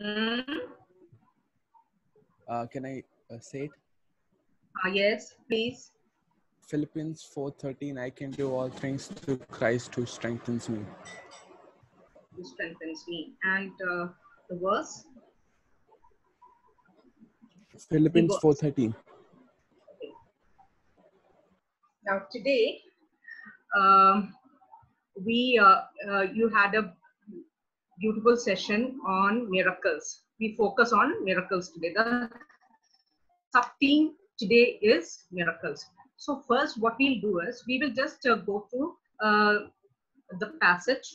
Hmm? Uh, can I uh, say it? Ah, yes, please. Philippians 4:13 I can do all things through Christ who strengthens me. Who strengthens me. And uh, the verse? Philippians verse. 4:13 Now today, um, we uh, uh, you had a beautiful session on miracles. We focus on miracles today. The sub theme today is miracles. So first, what we'll do is we will just uh, go through uh, the passage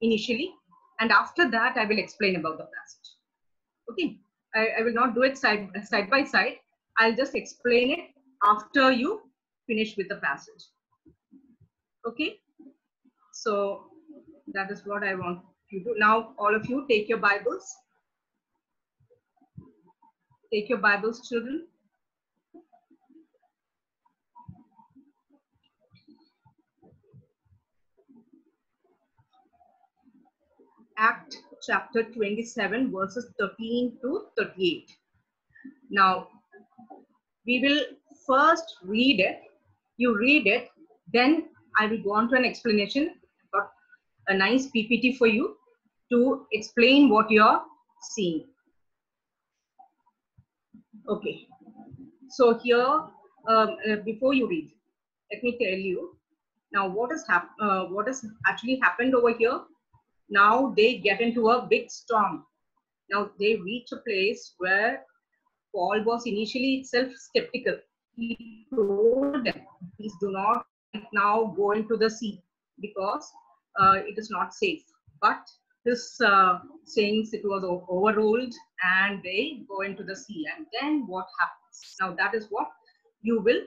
initially, and after that, I will explain about the passage. Okay, I, I will not do it side side by side. I'll just explain it after you finish with the passage. Okay, so that is what I want now. All of you take your Bibles. Take your Bibles, children. Act chapter 27, verses 13 to 38. Now, we will first read it. You read it, then I will go on to an explanation. Got a nice PPT for you to explain what you're seeing. Okay. So here, um, uh, before you read, let me tell you now what has hap- uh, what has actually happened over here. Now they get into a big storm. Now they reach a place where Paul was initially itself skeptical. He told them, please do not now go into the sea because uh, it is not safe. But this uh, sayings it was overruled and they go into the sea. And then what happens? Now that is what you will,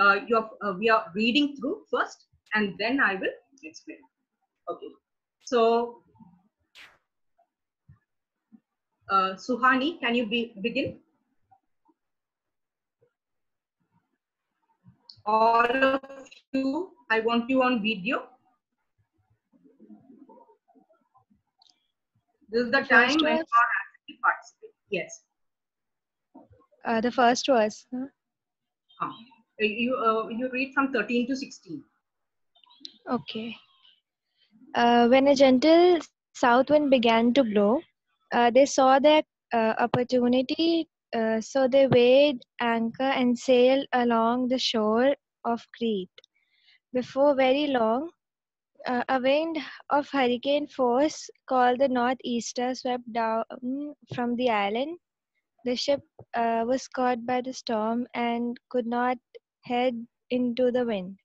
uh, you are, uh, we are reading through first and then I will explain. Okay. So, uh, Suhani, can you be, begin? All of you, I want you on video. This is the time when you are actually participating. Yes. Uh, the first verse. huh? Uh, You, uh, you read from 13 to 16. Okay. Uh, when a gentle south wind began to blow, uh, they saw their uh, opportunity, uh, so they weighed anchor and sailed along the shore of Crete. Before very long, uh, a wind of hurricane force called the northeaster swept down from the island. The ship uh, was caught by the storm and could not head into the wind.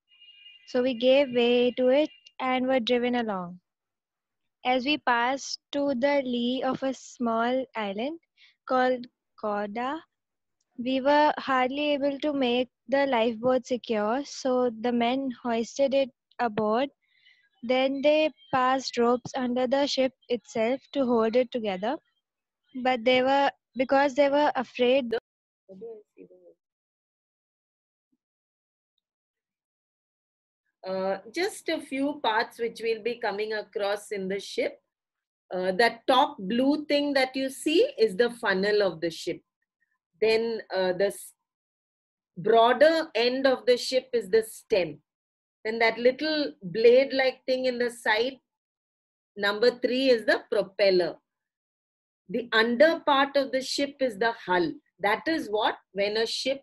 So we gave way to it and were driven along. As we passed to the lee of a small island called Cauda, we were hardly able to make the lifeboat secure, so the men hoisted it aboard. Then they passed ropes under the ship itself to hold it together. But they were because they were afraid Uh, just a few parts which we'll be coming across in the ship. Uh, that top blue thing that you see is the funnel of the ship. Then uh, the broader end of the ship is the stem. Then that little blade like thing in the side, number three is the propeller. The under part of the ship is the hull. That is what, when a ship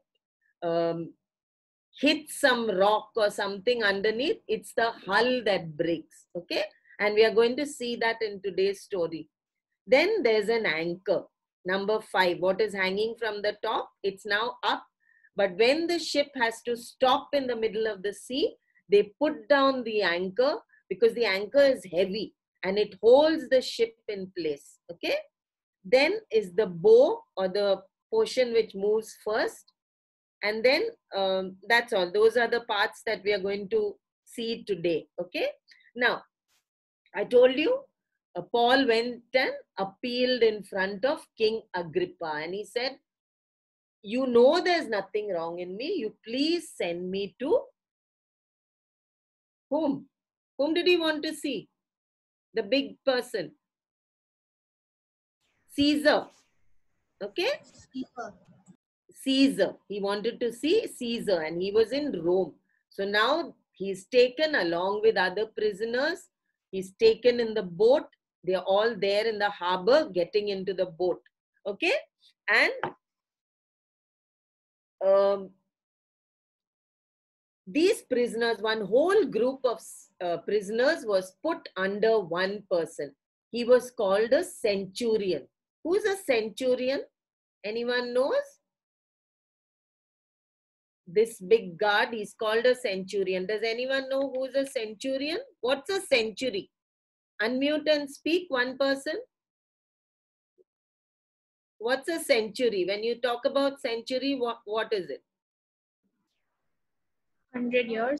um, hits some rock or something underneath, it's the hull that breaks. Okay? And we are going to see that in today's story. Then there's an anchor. Number five, what is hanging from the top? It's now up. But when the ship has to stop in the middle of the sea, they put down the anchor because the anchor is heavy and it holds the ship in place. Okay? Then is the bow or the portion which moves first and then um, that's all those are the parts that we are going to see today okay now i told you uh, paul went and appealed in front of king agrippa and he said you know there's nothing wrong in me you please send me to whom whom did he want to see the big person Caesar. Okay? Caesar. He wanted to see Caesar and he was in Rome. So now he's taken along with other prisoners. He's taken in the boat. They're all there in the harbor getting into the boat. Okay? And um, these prisoners, one whole group of uh, prisoners was put under one person. He was called a centurion. Who's a centurion? Anyone knows? This big guard, he's called a centurion. Does anyone know who's a centurion? What's a century? Unmute and speak, one person. What's a century? When you talk about century, what, what is it? 100 years.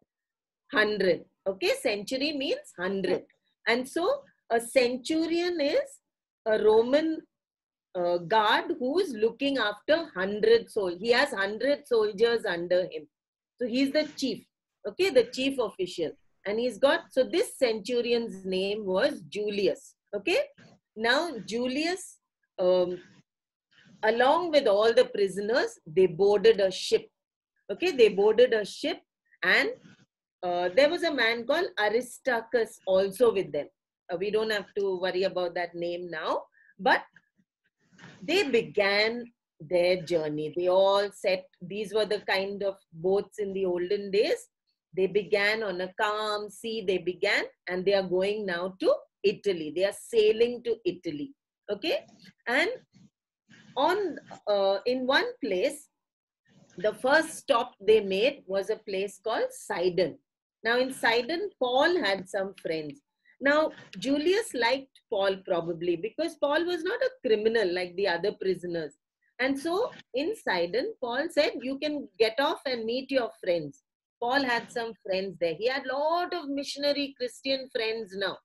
100 okay century means 100 and so a centurion is a roman uh, guard who is looking after 100 soldiers he has 100 soldiers under him. So he's the chief. Okay the chief official. And he's got so this centurion's name was julius. Okay? Now julius um, along with all the prisoners they boarded a ship. Okay they boarded a ship and uh, there was a man called Aristarchus also with them. Uh, we don't have to worry about that name now, but they began their journey. They all set, these were the kind of boats in the olden days. They began on a calm sea, they began, and they are going now to Italy. They are sailing to Italy. Okay, and on uh, in one place, the first stop they made was a place called Sidon. Now, in Sidon, Paul had some friends. Now, Julius liked Paul probably because Paul was not a criminal like the other prisoners. And so, in Sidon, Paul said, You can get off and meet your friends. Paul had some friends there. He had a lot of missionary Christian friends now.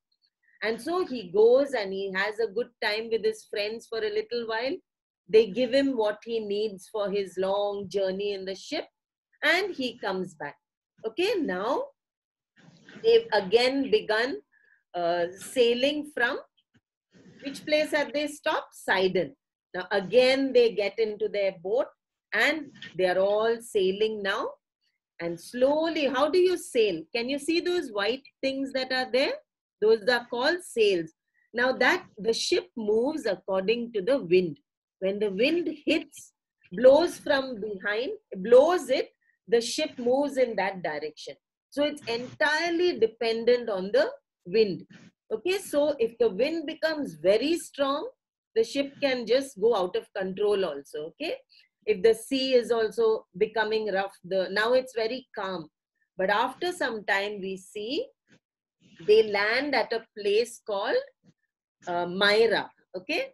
And so he goes and he has a good time with his friends for a little while. They give him what he needs for his long journey in the ship and he comes back. Okay, now they've again begun uh, sailing from which place have they stopped? Sidon. Now again they get into their boat and they are all sailing now. And slowly, how do you sail? Can you see those white things that are there? Those are called sails. Now that the ship moves according to the wind. When the wind hits, blows from behind, blows it, the ship moves in that direction. So it's entirely dependent on the wind. Okay, so if the wind becomes very strong, the ship can just go out of control also. Okay, if the sea is also becoming rough, the now it's very calm. But after some time, we see they land at a place called uh, Myra. Okay,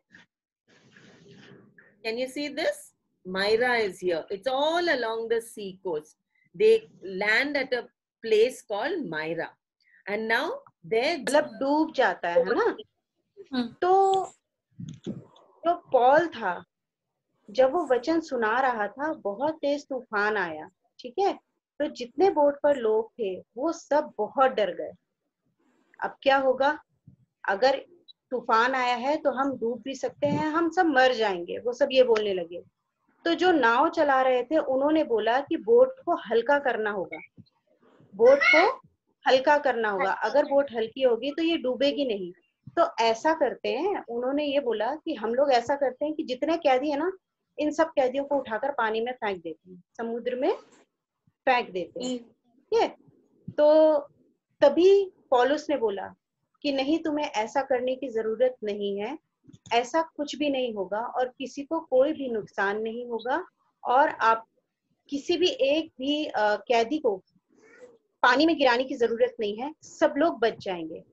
can you see this? Myra is here. It's all along the sea coast. They land at a place called Myra. And now there मतलब डूब जाता है है ना हम्म। तो जो Paul था जब वो वचन सुना रहा था बहुत तेज तूफ़ान आया ठीक है तो जितने बोट पर लोग थे वो सब बहुत डर गए अब क्या होगा अगर तूफ़ान आया है तो हम डूब भी सकते हैं हम सब मर जाएँगे वो सब ये बोलने लगे। तो जो नाव चला रहे थे उन्होंने बोला कि बोट को हल्का करना होगा। बोट को हल्का करना होगा। अगर बोट हल्की होगी तो ये डूबेगी नहीं। तो ऐसा करते हैं उन्होंने ये बोला कि हम लोग ऐसा करते हैं कि जितने कैदी है ना इन सब कैदियों को उठाकर पानी में फेंक देते हैं समुद्र में फेंक देते हैं। ठीक है? तो तभी पॉलुस ने बोला कि नहीं तुम्हें ऐसा करने की ज़रूरत नहीं है ऐसा कुछ भी नहीं होगा और किसी को कोई भी नुकसान नहीं होगा और आप किसी भी एक भी कैदी को पानी में गिराने की ज़रूरत नहीं है सब लोग बच जाएँगे।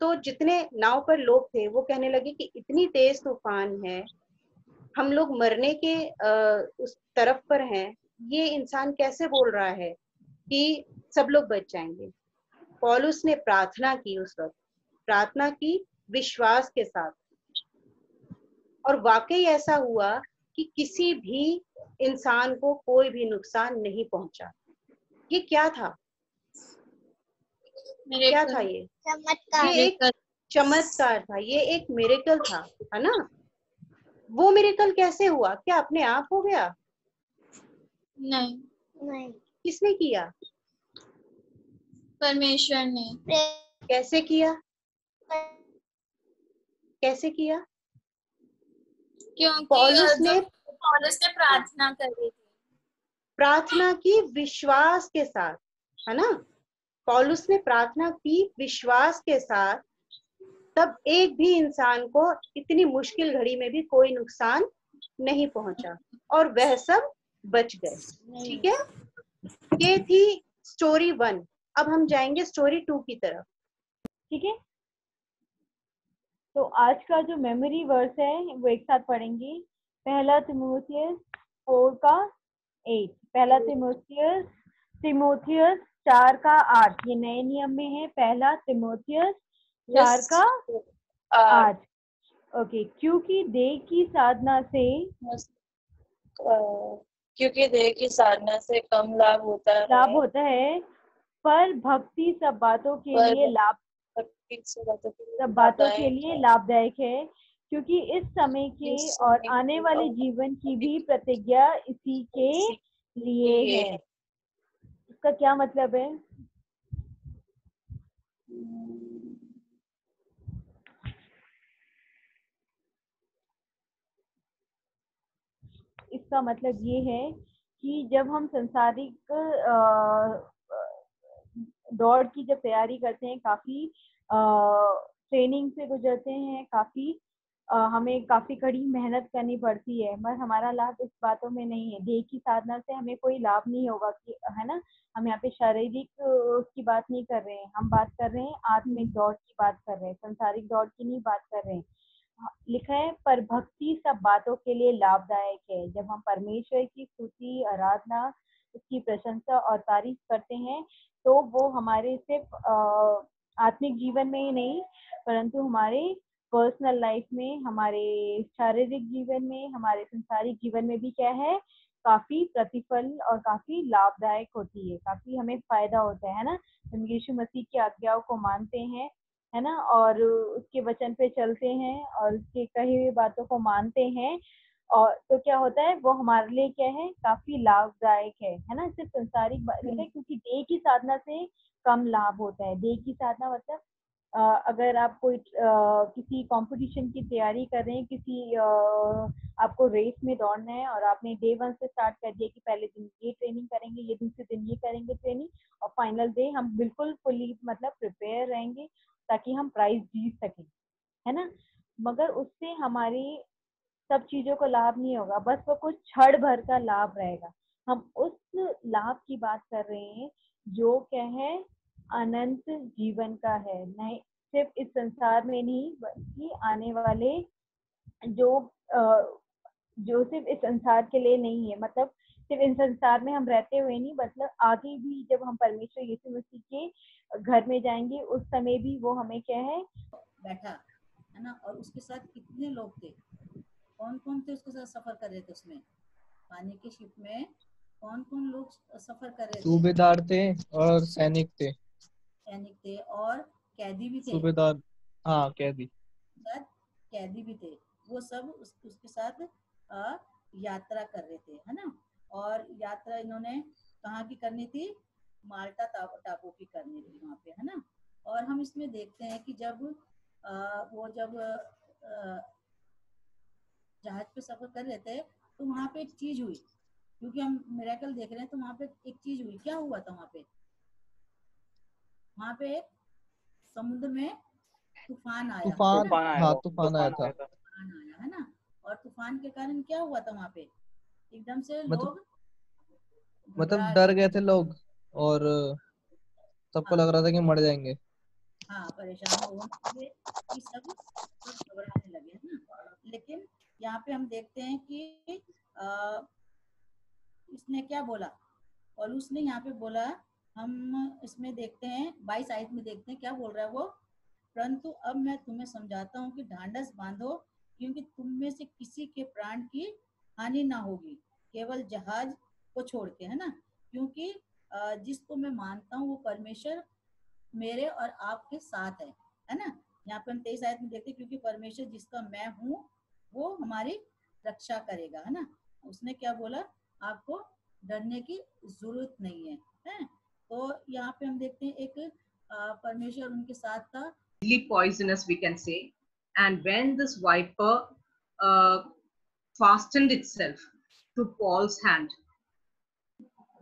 तो जितने नाव पर लोग थे वो कहने लगे कि इतनी तेज तूफ़ान है हम लोग मरने के आ, उस तरफ़ पर हैं ये इंसान कैसे बोल रहा है कि सब लोग बच जाएँगे? पॉलुस ने प्रार्थना की उस वक्त। प्रार्थना की विश्वास के साथ। और वाकई ऐसा हुआ कि किसी भी इंसान को कोई भी नुकसान नहीं पहुँचा। ये क्या था? क्या था ये? चमत्कार। ये एक चमत्कार था ये एक मिरेकल था है ना? वो मिरेकल कैसे हुआ? क्या अपने आप हो गया? नहीं। नहीं। किसने किया? परमेश्वर ने। कैसे किया? कैसे किया? क्योंकि पौलुस ने पौलुस ने प्रार्थना करी थी। प्रार्थना की विश्वास के साथ है ना? पौलुस ने प्रार्थना की विश्वास के साथ तब एक भी इंसान को इतनी मुश्किल घड़ी में भी कोई नुकसान नहीं पहुँचा और वह सब बच गए। ठीक है? ये थी स्टोरी वन अब हम जाएँगे स्टोरी टू की तरफ़। ठीक है? तो आज का जो मेमोरी वर्स है वो एक साथ पढ़ेंगे। पहला तिमोथियस फोर का एट पहला तिमोथियस तिमोथियस चार का आठ। ये नए नियम में है। पहला तिमोथियस चार का आठ। ओके क्योंकि देह की साधना से क्योंकि देह की साधना से कम लाभ होता है। लाभ होता है। पर भक्ति सब बातों के लिए लाभ सब बातों के लिए लाभदायक है क्योंकि इस समय के और आने वाले जीवन की भी प्रतिज्ञा इसी के लिए है। इसका क्या मतलब है? इसका मतलब ये है कि जब हम संसारिक दौड़ की जब तैयारी करते हैं काफ़ी ट्रेनिंग से गुजरते हैं काफ़ी अ, हमें काफ़ी कड़ी मेहनत करनी पड़ती है मगर हमारा लाभ इस बातों में नहीं है। देह की साधना से हमें कोई लाभ नहीं होगा कि है ना? हम यहाँ पे शारीरिक उसकी बात नहीं कर रहे हैं हम बात कर रहे हैं आत्मिक दौड़ की बात कर रहे हैं संसारिक दौड़ की नहीं बात कर रहे हैं। लिखा है पर भक्ति सब बातों के लिए लाभदायक है। जब हम परमेश्वर की स्तुति आराधना उसकी प्रशंसा और तारीफ़ करते हैं तो वो हमारे सिर्फ़ आत्मिक जीवन में ही नहीं, परंतु हमारे पर्सनल लाइफ में, हमारे शारीरिक जीवन में, हमारे संसारिक जीवन में भी क्या है, काफ़ी प्रतिफल और काफ़ी लाभदायक होती है, काफ़ी हमें फ़ायदा होता है ना? हम यीशु मसीह की आज्ञाओं को मानते हैं, है ना? और उसके वचन पे चलते हैं और उसके कही हुई बातों को मानते हैं और तो क्या होता है वो हमारे लिए क्या है काफ़ी लाभदायक है है ना? सिर्फ़ संसारिक बात है क्योंकि देह की साधना से कम लाभ होता है। देह की साधना मतलब अगर आप कोई किसी कंपटीशन की तैयारी कर रहे हैं किसी अ, आपको रेस में दौड़ना है और आपने डे वन से स्टार्ट कर दिया कि पहले दिन ये ट्रेनिंग करेंगे ये दूसरे दिन ये करेंगे ट्रेनिंग और फाइनल डे हम बिल्कुल फुली मतलब प्रिपेयर रहेंगे ताकि हम प्राइज जीत सकें है ना? मगर उससे हमारी सब चीज़ों को लाभ नहीं होगा, बस वो कुछ क्षण भर का लाभ रहेगा। हम उस लाभ की बात कर रहे हैं, जो क्या है अनंत जीवन का है। नहीं, सिर्फ़ इस संसार में नहीं, बल्कि आने वाले जो जो सिर्फ़ इस संसार के लिए नहीं है। मतलब सिर्फ़ इस संसार में हम रहते हुए नहीं मतलब आगे भी जब हम परमेश्वर यीशु मसीह के घर में जाएँगे, उस समय भी वो हमें क्या है बैठा, है ना? और उसके साथ कितने लोग थे? कौन कौन थे उसके साथ सफ़र कर रहे थे उसमें? पानी के शिप में कौन कौन लोग सफ़र कर रहे थे? सूबेदार थे और सैनिक थे। सैनिक थे और कैदी भी थे? सूबेदार हाँ कैदी। कैदी भी थे। वो सब उस, उसके साथ अ, यात्रा कर रहे थे है ना? और यात्रा इन्होंने कहाँ की करनी थी? माल्टा टापू की करनी थी वहाँ पे है ना? और हम इसमें देखते हैं कि जब अ, वो जब अ, जहाज़ पे सफ़र कर रहे थे तो वहाँ पे एक चीज़ हुई। क्योंकि हम मेरेकल देख रहे हैं तो वहाँ पे एक चीज़ हुई। क्या हुआ था वहाँ पे? वहाँ पे समुद्र में तूफ़ान आया। तूफ़ान? है ना? हाँ तूफ़ान आया था। तूफ़ान आया है ना? और तूफ़ान के कारण क्या हुआ था वहाँ पे? एकदम से मतलब- लोग मतलब डर गए थे। लोग और सबको लग रहा था कि मर जाएँगे। हाँ परेशान लगे कि सब सब घबराने लगे है ना? लेकिन यहाँ पे हम देखते हैं कि आ, इसने क्या बोला? और उसने यहाँ पे बोला हम इसमें देखते हैं बाईस आयत में देखते हैं क्या बोल रहा है वो? परंतु अब मैं तुम्हें समझाता हूँ कि ढांडस बांधो क्योंकि तुम में से किसी के प्राण की हानि ना होगी। केवल जहाज़ को छोड़ के है ना? क्योंकि जिसको मैं मानता हूँ वो परमेश्वर मेरे और आपके साथ है है ना? यहाँ पे हम तेईस आयत में देखते हैं, क्योंकि परमेश्वर जिसका मैं हूँ वो हमारी रक्षा करेगा, है ना? उसने क्या बोला? आपको डरने की ज़रूरत नहीं है, हैं? तो यहाँ पे हम देखते हैं एक परमेश्वर उनके साथ था। Poisonous we can say and when this viper fastened itself to Paul's hand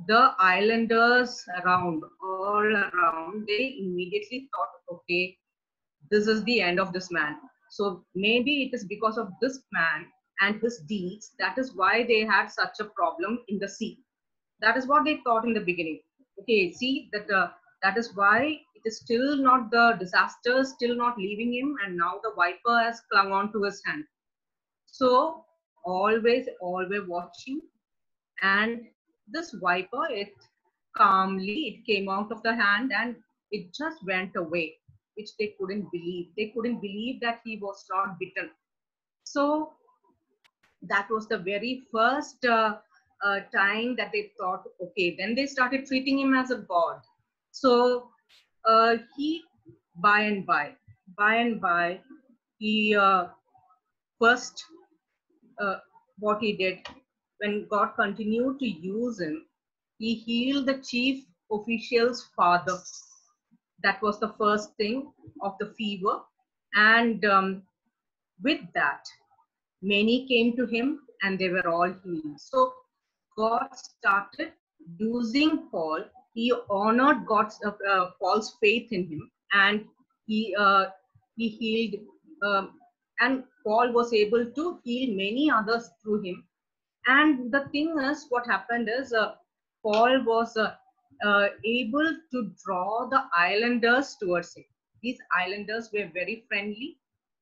the islanders around all around they immediately thought okay this is the end of this man So maybe it is because of this man and his deeds, that is why they had such a problem in the sea. That is what they thought in the beginning. Okay, see that uh, that is why it is still not the disaster, still not leaving him, and now the viper has clung on to his hand. So always, always watching, and this viper, it calmly it came out of the hand and it just went away, which they couldn't believe. They couldn't believe that he was not bitten. So that was the very first uh, uh, time that they thought, okay, then they started treating him as a god. So uh, he, by and by, by and by, he uh, first, uh, what he did, when God continued to use him, he healed the chief official's father. That was the first thing of the fever. And um, with that, many came to him and they were all healed. So God started using Paul. He honored God's uh, uh, Paul's faith in him, and he uh, he healed. Um, and Paul was able to heal many others through him. And the thing is, what happened is uh, Paul was uh, able to draw the islanders towards it. These islanders were very friendly.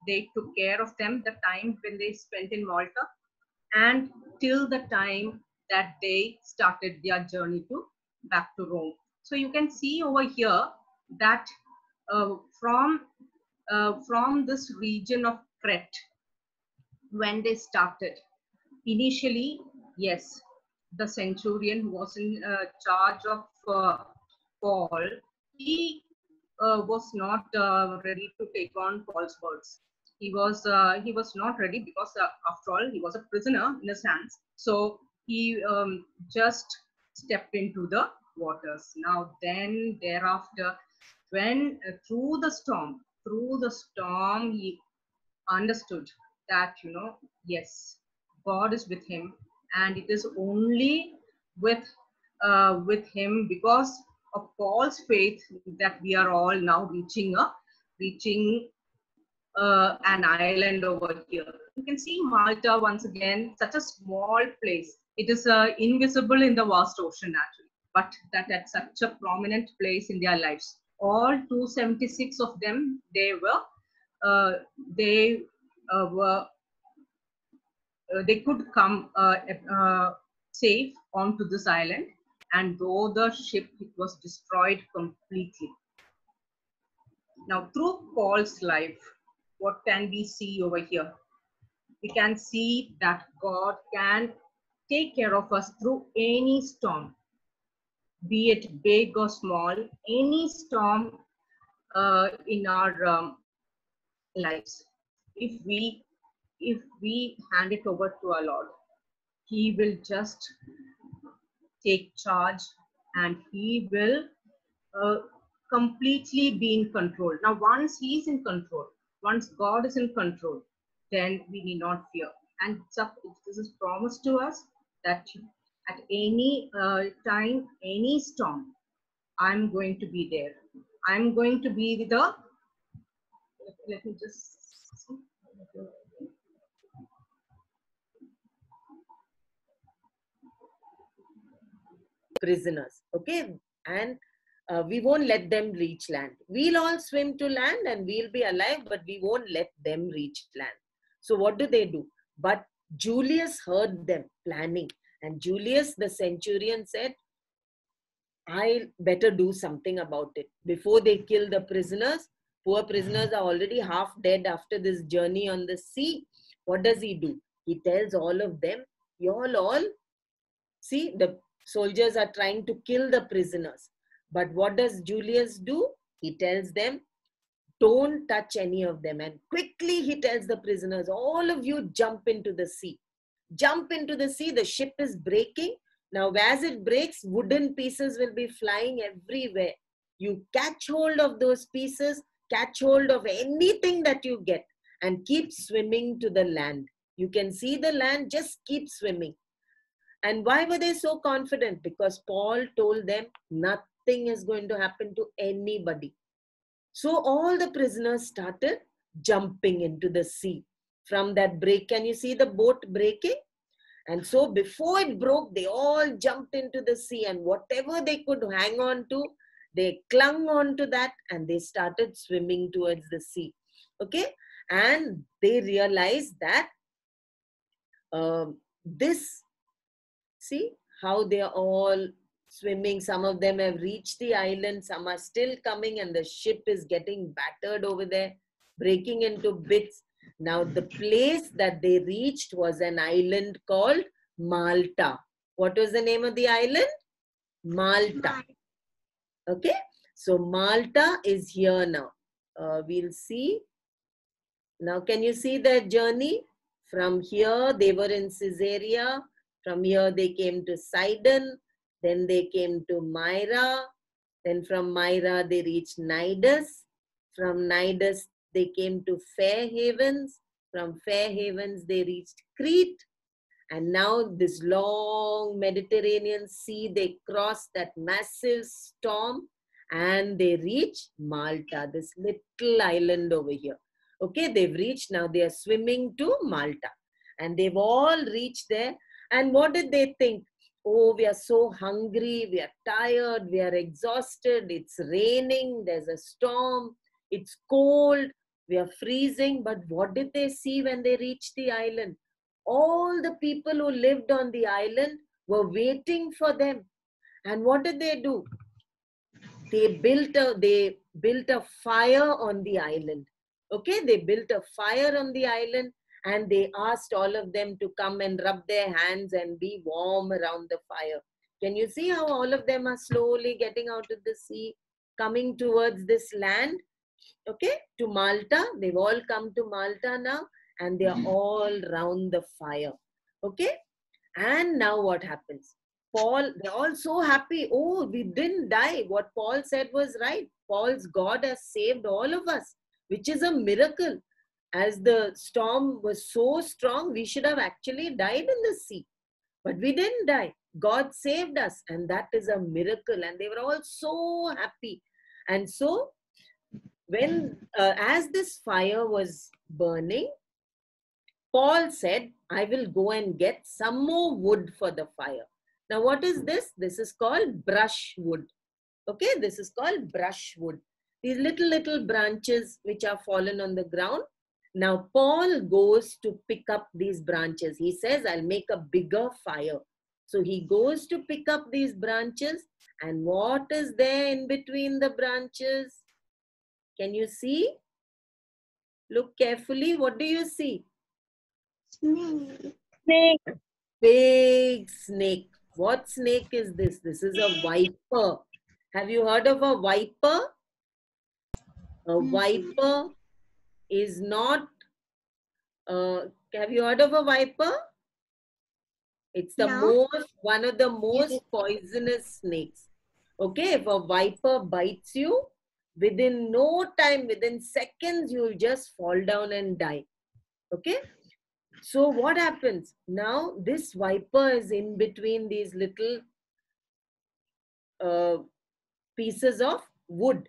They took care of them the time when they spent in Malta, and till the time that they started their journey to back to Rome. So you can see over here that uh, from uh, from this region of Crete, when they started, initially, yes, the centurion who was in uh, charge of Paul, he uh, was not uh, ready to take on Paul's words. He was uh, he was not ready because after all he was a prisoner in his hands. So he um, just stepped into the waters. Now then thereafter, when through the storm, through the storm, he understood that you know yes, God is with him, and it is only with uh, with him because of Paul's faith that we are all now reaching a reaching uh, an island over here. You can see Malta once again, such a small place. It is uh, invisible in the vast ocean actually, but that at such a prominent place in their lives. All 276 of them, they were, uh, they uh, were, uh, they could come uh, safe onto this island, and though the ship it was destroyed completely. Now, through Paul's life, what can we see over here? We can see that God can take care of us through any storm, be it big or small, any storm uh, in our um, lives. If we if we hand it over to our Lord, He will just take charge and He will uh, completely be in control. Now, once He is in control, once God is in control, then we need not fear. And this is promised to us that at any uh, time, any storm, I'm going to be there. I'm going to be with the. Let me just. See. Prisoners okay? And uh, we won't let them reach land. We'll all swim to land and we'll be alive but we won't let them reach land. So what do they do? But julius heard them planning. And julius the centurion said i better do something about it. Before they kill the prisoners poor prisoners are already half dead after this journey on the sea. What does he do? He tells all of them you all all see the soldiers are trying to kill the prisoners. But what does Julius do? He tells them, don't touch any of them. And quickly he tells the prisoners, all of you jump into the sea. jump into the sea. The ship is breaking. Now, as it breaks, wooden pieces will be flying everywhere. You catch hold of those pieces, catch hold of anything that you get, and keep swimming to the land. You can see the land, just keep swimming. And why were they so confident? Because Paul told them nothing is going to happen to anybody. So all the prisoners started jumping into the sea from that break. Can you see the boat breaking? And so before it broke, they all jumped into the sea and whatever they could hang on to, they clung on to that and they started swimming towards the sea. Okay? And they realized that um, this, see how they are all swimming. Some of them have reached the island, some are still coming, and the ship is getting battered over there, breaking into bits. Now, the place that they reached was an island called Malta. What was the name of the island? Malta. Okay, so Malta is here now. Uh, we'll see. Now, can you see their journey? From here, they were in Caesarea. From here, they came to Sidon. Then they came to Myra. Then from Myra, they reached Cnidus. From Cnidus, they came to Fair Havens. From Fair Havens, they reached Crete. And now, this long Mediterranean Sea, they crossed that massive storm and they reach Malta, this little island over here. Okay, they've reached now, they are swimming to Malta. And they've all reached there. And what did they think? Oh, we are so hungry, we are tired, we are exhausted, it's raining, there's a storm, it's cold, we are freezing. But what did they see when they reached the island? All the people who lived on the island were waiting for them. And what did they do? They built a they built a fire on the island. Okay, they built a fire on the island and they asked all of them to come and rub their hands and be warm around the fire. Can you see how all of them are slowly getting out of the sea, coming towards this land? Okay, to Malta. They've all come to Malta now and they are mm-hmm. all round the fire. Okay, and now what happens? Paul, they're all so happy. Oh, we didn't die. What Paul said was right. Paul's God has saved all of us, which is a miracle as the storm was so strong, we should have actually died in the sea. But we didn't die. God saved us, and that is a miracle. And they were all so happy. And so, when uh, as this fire was burning, Paul said, I will go and get some more wood for the fire. Now, what is this? This is called brushwood. Okay, this is called brushwood. These little, little branches which are fallen on the ground, now, Paul goes to pick up these branches. He says, I'll make a bigger fire. So he goes to pick up these branches. And what is there in between the branches? Can you see? Look carefully. What do you see? Snake. Snake. Big snake. What snake is this? This is a viper. Have you heard of a viper? A hmm. viper is not uh, have you heard of a viper? It's the No. most one of the most poisonous snakes. Okay if a viper bites you within no time within seconds you'll just fall down and die. Okay? So what happens? Now this viper is in between these little uh, pieces of wood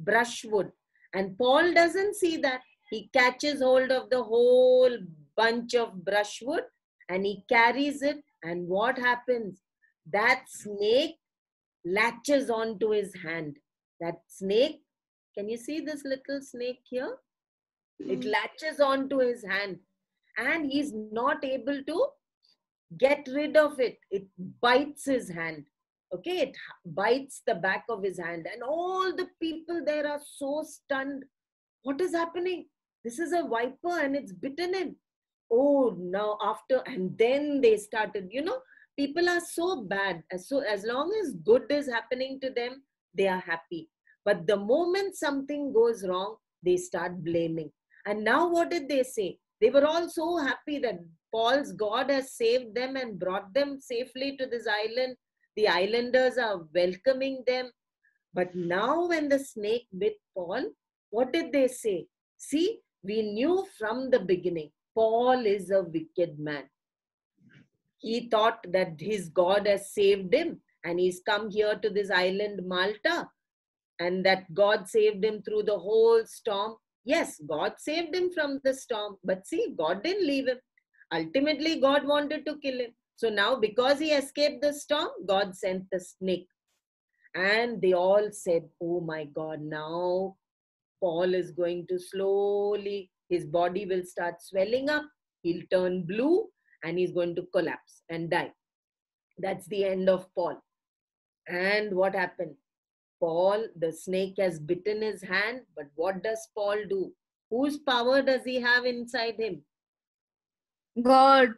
brushwood. And paul doesn't see that he catches hold of the whole bunch of brushwood and he carries it. And what happens? That snake latches onto his hand. That snake can you see this little snake here? It hmm. latches onto his hand and he's not able to get rid of it. It bites his hand. Okay it bites the back of his hand. And all the people there are so stunned. What is happening this is a viper and it's bitten him oh now after and then they started you know people are so bad so as long as good is happening to them they are happy but the moment something goes wrong they start blaming and now what did they say they were all so happy that Paul's God has saved them and brought them safely to this island. The islanders are welcoming them. But now, when the snake bit Paul, what did they say? See, we knew from the beginning Paul is a wicked man. He thought that his God has saved him and he's come here to this island, Malta, and that God saved him through the whole storm. Yes, God saved him from the storm, but see, God didn't leave him. Ultimately, God wanted to kill him. So now, because he escaped the storm, God sent the snake. And they all said, Oh my God, now Paul is going to slowly, his body will start swelling up, he'll turn blue, and he's going to collapse and die. That's the end of Paul. And what happened? Paul, the snake has bitten his hand, but what does Paul do? Whose power does he have inside him? God.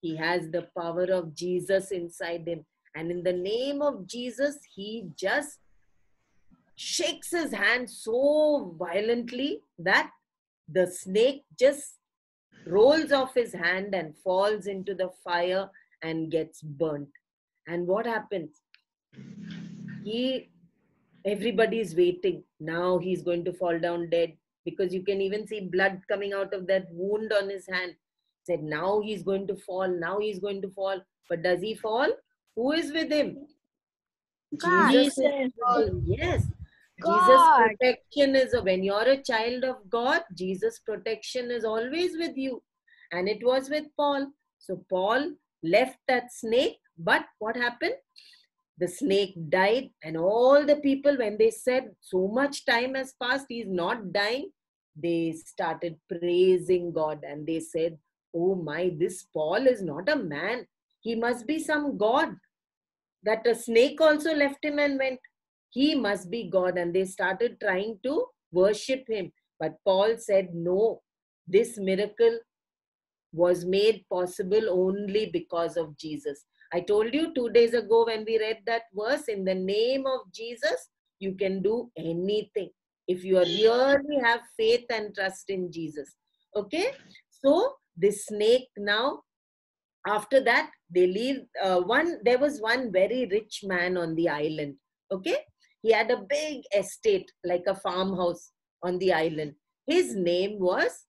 He has the power of Jesus inside him. And in the name of Jesus, he just shakes his hand so violently that the snake just rolls off his hand and falls into the fire and gets burnt. And what happens? He, everybody is waiting. Now he's going to fall down dead because you can even see blood coming out of that wound on his hand. Said, now he's going to fall, now he's going to fall. But does he fall? Who is with him? God. Jesus. Yes. God. Jesus' protection is when you're a child of God, Jesus' protection is always with you. And it was with Paul. So Paul left that snake, but what happened? The snake died, and all the people, when they said so much time has passed, he's not dying, they started praising God and they said, Oh my, this Paul is not a man. He must be some God. That a snake also left him and went he must be God. And they started trying to worship him. But Paul said, no, this miracle was made possible only because of Jesus. I told you two days ago when we read that verse, in the name of Jesus, you can do anything if you really have faith and trust in Jesus. Okay? So, this snake now after that they leave uh, one there was one very rich man on the island okay he had a big estate like a farmhouse on the island. His name was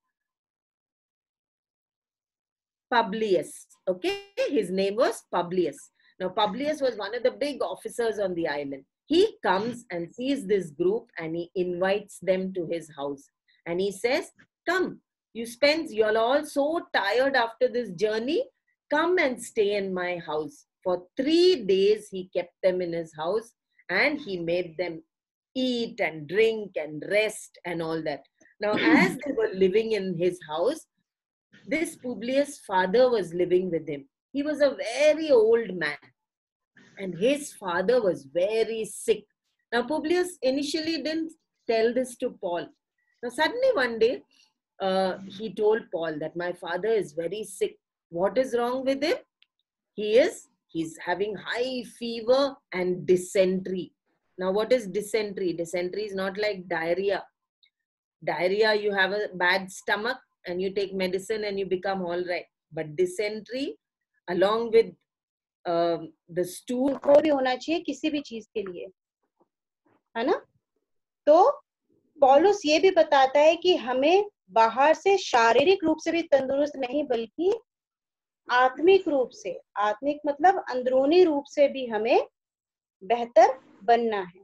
publius okay? His name was publius. Now publius was one of the big officers on the island. He comes and sees this group and he invites them to his house. And he says come you spend you're all so tired after this journey. Come and stay in my house. For 3 days he kept them in his house and he made them eat and drink and rest and all that. Now, as they were living in his house, this Publius' father was living with him. He was a very old man, and his father was very sick. Now, Publius initially didn't tell this to Paul. Now, suddenly one day, uh, he told Paul that my father is very sick. What is wrong with him? He is he's having high fever and dysentery. Now, what is dysentery? Dysentery is not like diarrhea. Diarrhea, you have a bad stomach and you take medicine and you become all right. But dysentery, along with um, the stool, को भी होना चाहिए किसी भी चीज़ के लिए है ना तो पॉलुस ये भी बताता है कि हमें बाहर से शारीरिक रूप से भी तंदुरुस्त नहीं बल्कि आत्मिक रूप से, आत्मिक मतलब अंदरूनी रूप से भी हमें बेहतर बनना है।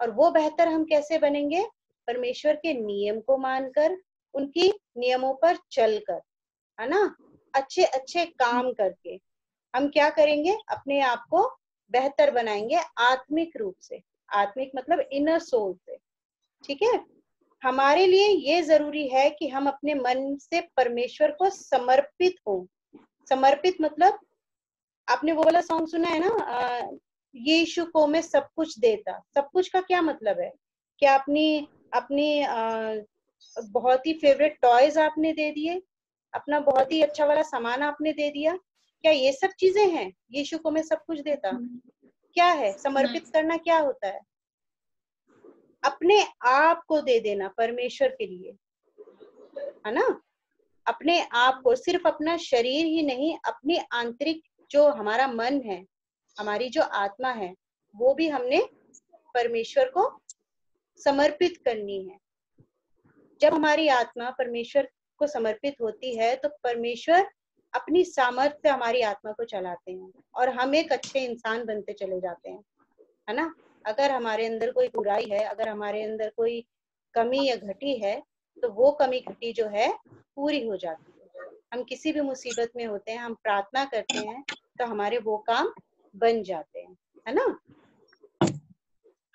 और वो बेहतर हम कैसे बनेंगे? परमेश्वर के नियम को मानकर, उनकी नियमों पर चलकर, है ना? अच्छे अच्छे काम करके। हम क्या करेंगे? अपने आप को बेहतर बनाएँगे आत्मिक रूप से। आत्मिक मतलब इनर सोल से। ठीक है? हमारे लिए ये ज़रूरी है कि हम अपने मन से परमेश्वर को समर्पित हो। समर्पित मतलब आपने वो वाला सॉन्ग सुना है ना? ये यीशु को मैं सब कुछ देता। सब कुछ का क्या मतलब है? कि अपनी अपनी बहुत ही फेवरेट टॉयज आपने दे दिए अपना बहुत ही अच्छा वाला सामान आपने दे दिया। क्या ये सब चीज़ें हैं? यीशु को मैं सब कुछ देता। क्या है? समर्पित करना क्या होता है? अपने आप को दे देना परमेश्वर के लिए। है ना? अपने आप को सिर्फ़ अपना शरीर ही नहीं, अपनी आंतरिक जो हमारा मन है, हमारी जो आत्मा है, वो भी हमने परमेश्वर को समर्पित करनी है। जब हमारी आत्मा परमेश्वर को समर्पित होती है तो परमेश्वर अपनी सामर्थ्य हमारी आत्मा को चलाते हैं और हम एक अच्छे इंसान बनते चले जाते हैं, है ना? अगर हमारे अंदर कोई बुराई है, अगर हमारे अंदर कोई कमी या घटी है तो वो कमी घटी जो है पूरी हो जाती है। हम किसी भी मुसीबत में होते हैं हम प्रार्थना करते हैं तो हमारे वो काम बन जाते हैं है ना?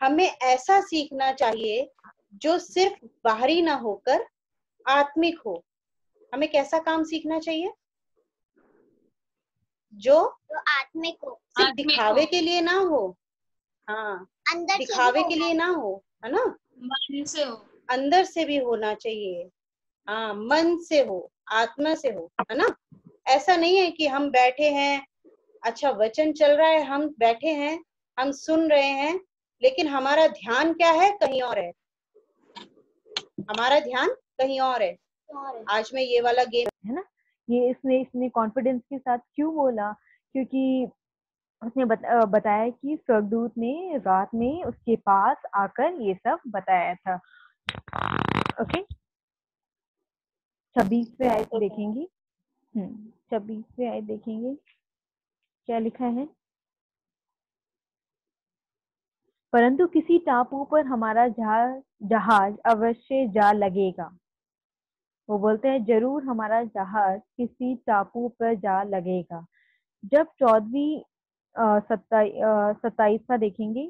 हमें ऐसा सीखना चाहिए जो सिर्फ़ बाहरी ना होकर आत्मिक हो। हमें कैसा काम सीखना चाहिए? जो जो आत्मिक हो। सिर्फ़ दिखावे हो। के लिए ना हो। हाँ अंदर दिखावे के लिए ना हो है ना? मन से हो। अंदर से भी होना चाहिए। हाँ मन से हो आत्मा से हो है ना? ऐसा नहीं है कि हम बैठे हैं अच्छा वचन चल रहा है हम बैठे हैं हम सुन रहे हैं लेकिन हमारा ध्यान क्या है? कहीं और है। हमारा ध्यान कहीं और है। आज मैं ये वाला गेम है ना? ये इसने इसने कॉन्फिडेंस के साथ क्यों बोला? क्योंकि उसने बत, बताया कि स्वर्गदूत ने रात में उसके पास आकर ये सब बताया था। ओके छब्बीसवें आयत देखेंगे। हम्म छब्बीसवें आयत देखेंगे। क्या लिखा है? परंतु किसी टापू पर हमारा जहाज़ अवश्य जा लगेगा। वो बोलते हैं, ज़रूर हमारा जहाज़ किसी टापू पर जा लगेगा। जब चौदहवीं सत्ताईस का देखेंगे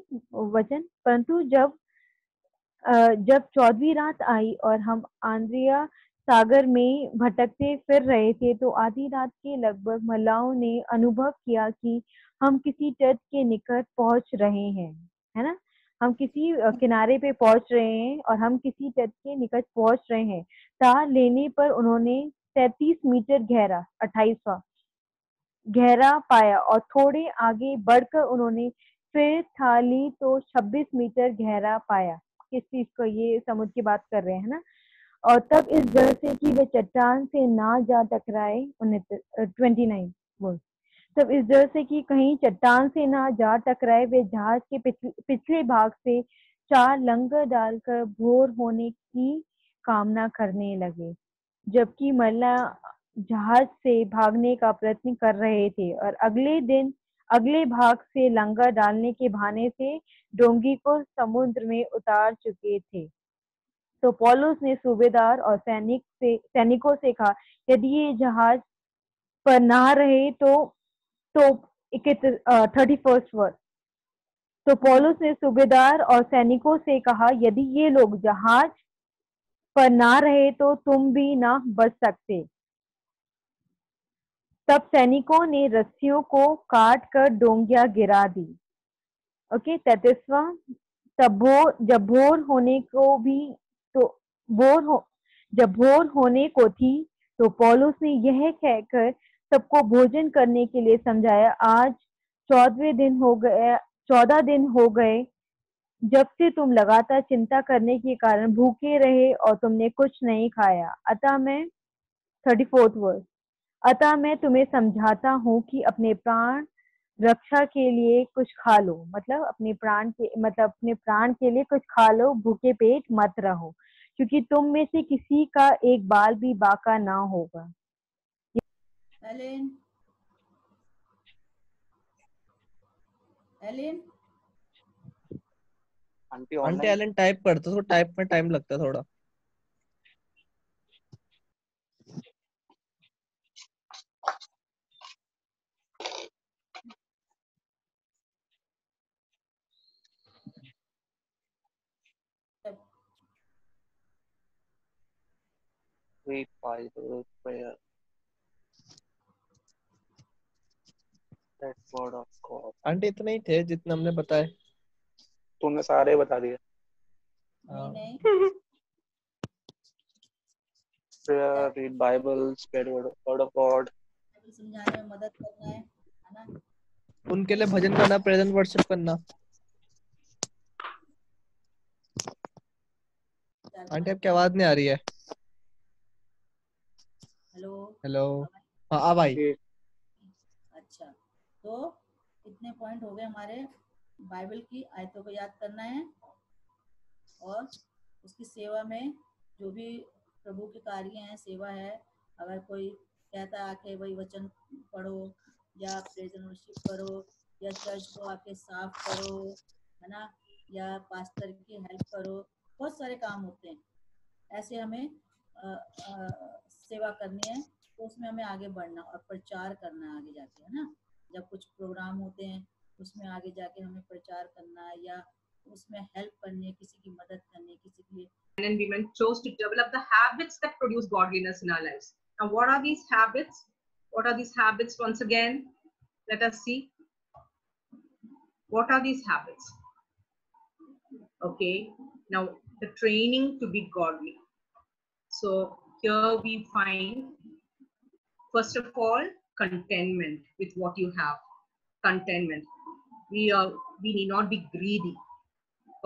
वचन परंतु जब जब चौदहवीं रात आई और हम आंद्रिया सागर में भटकते फिर रहे थे तो आधी रात के लगभग महिलाओं ने अनुभव किया कि हम किसी तट के निकट पहुँच रहे हैं, है ना? हम किसी किनारे पे पहुँच रहे हैं और हम किसी तट के निकट पहुँच रहे हैं। तार लेने पर उन्होंने 33 मीटर गहरा, अट्ठाईसवा, गहरा पाया और थोड़े आगे बढ़कर उन्होंने फिर थाली तो 26 मीटर गहरा पाया। किस चीज़ को ये समुद्र की बात कर रहे हैं ना? और तब इस डर से कि वे चट्टान से ना जा टकराए ट्वेंटी नाइन बोल। तब इस डर से कि कहीं चट्टान से ना जा टकराए वे जहाज़ के पिछले, पिछले भाग से चार लंगर डालकर भोर होने की कामना करने लगे जबकि मल्ला जहाज़ से भागने का प्रयत्न कर रहे थे। और अगले दिन अगले भाग से लंगर डालने के बहाने से डोंगी को समुद्र में उतार चुके थे। तो पौलुस ने सूबेदार और सैनिक से, सैनिकों से कहा, यदि ये जहाज़ पर ना रहे तो तो थर्टी फ़र्स्ट वर्ष। तो पौलुस ने सूबेदार और सैनिकों से कहा, यदि ये लोग जहाज़ पर ना रहे तो तुम भी ना बच सकते। तब सैनिकों ने रस्सियों को काट कर डोंगिया गिरा दी। ओके, तैतीसवा, तब जब भोर होने को भी तो भोर हो, जब भोर होने को थी तो पौलुस ने यह कहकर सबको भोजन करने के लिए समझाया, आज चौदहवें दिन हो गए, चौदह दिन हो गए, जब से तुम लगातार चिंता करने के कारण भूखे रहे और तुमने कुछ नहीं खाया। अतः मैं थर्टी फोर्थ वर्ष अतः मैं तुम्हें समझाता हूँ कि अपने प्राण रक्षा के लिए कुछ खा लो। मतलब अपने प्राण के मतलब अपने प्राण के लिए कुछ खा लो भूखे पेट मत रहो क्योंकि तुम में से किसी का एक बाल भी बाका ना होगा। एलिन? एलिन? आंटी एलन टाइप करते तो टाइप में टाइम लगता है थोड़ा। Read Bible, prayer. That word of God. Aunty इतने ही थे जितने हमने बताए तूने सारे बता दिए हाँ। नहीं नहीं prayer, read Bible, spread word, word of God. समझाने में मदद करना है है ना उनके लिए भजन करना प्रेजेंट वर्शिप करना आंटी आपकी आवाज़ नहीं आ रही है हेलो हाँ अब आई अच्छा तो इतने पॉइंट हो गए हमारे बाइबल की आयतों को याद करना है और उसकी सेवा में जो भी प्रभु के कार्य हैं सेवा है अगर कोई कहता है आके वही वचन पढ़ो या प्रेजन वर्शिप करो या चर्च को आके साफ़ करो है ना या पास्टर की हेल्प करो बहुत सारे काम होते हैं। ऐसे हमें अ, अ, सेवा करनी है। तो उसमें हमें आगे बढ़ना और प्रचार करना आगे जाके है ना जब कुछ प्रोग्राम होते हैं उसमें आगे जाके हमें प्रचार करना या उसमें हेल्प करनी है किसी की मदद करनी है किसी के लिए men and women chose to develop the habits that produce godliness in our lives. Now, what are these habits? What are these habits? Once again, let us see. What are these habits? Okay, now the training to be godly. So, here we find, first of all, contentment with what you have. Contentment. We, are, we need not be greedy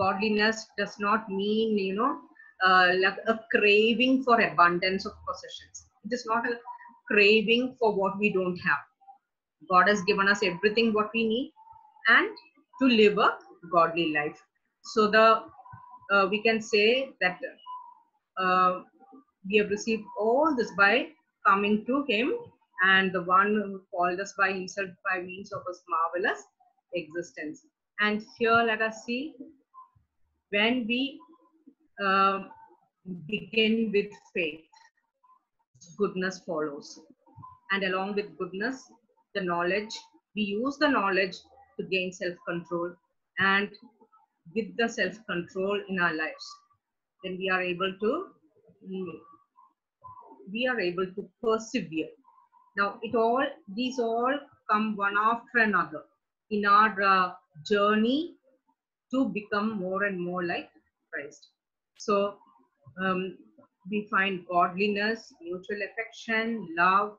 godliness does not mean you know uh, like a craving for abundance of possessions it is not a craving for what we don't have god has given us everything what we need and to live a godly life so the uh, we can say that uh, we have received all this by coming to him and the one who called us by himself by means of his marvelous existence and here let us see when we uh, begin with faith, goodness follows. And along with goodness, the knowledge, we use the knowledge to gain self control. And with the self control in our lives, then we are able to mm, we are able to persevere. Now, it all these all come one after another in our uh, journey to become more and more like Christ. So um, we find godliness, mutual affection, love,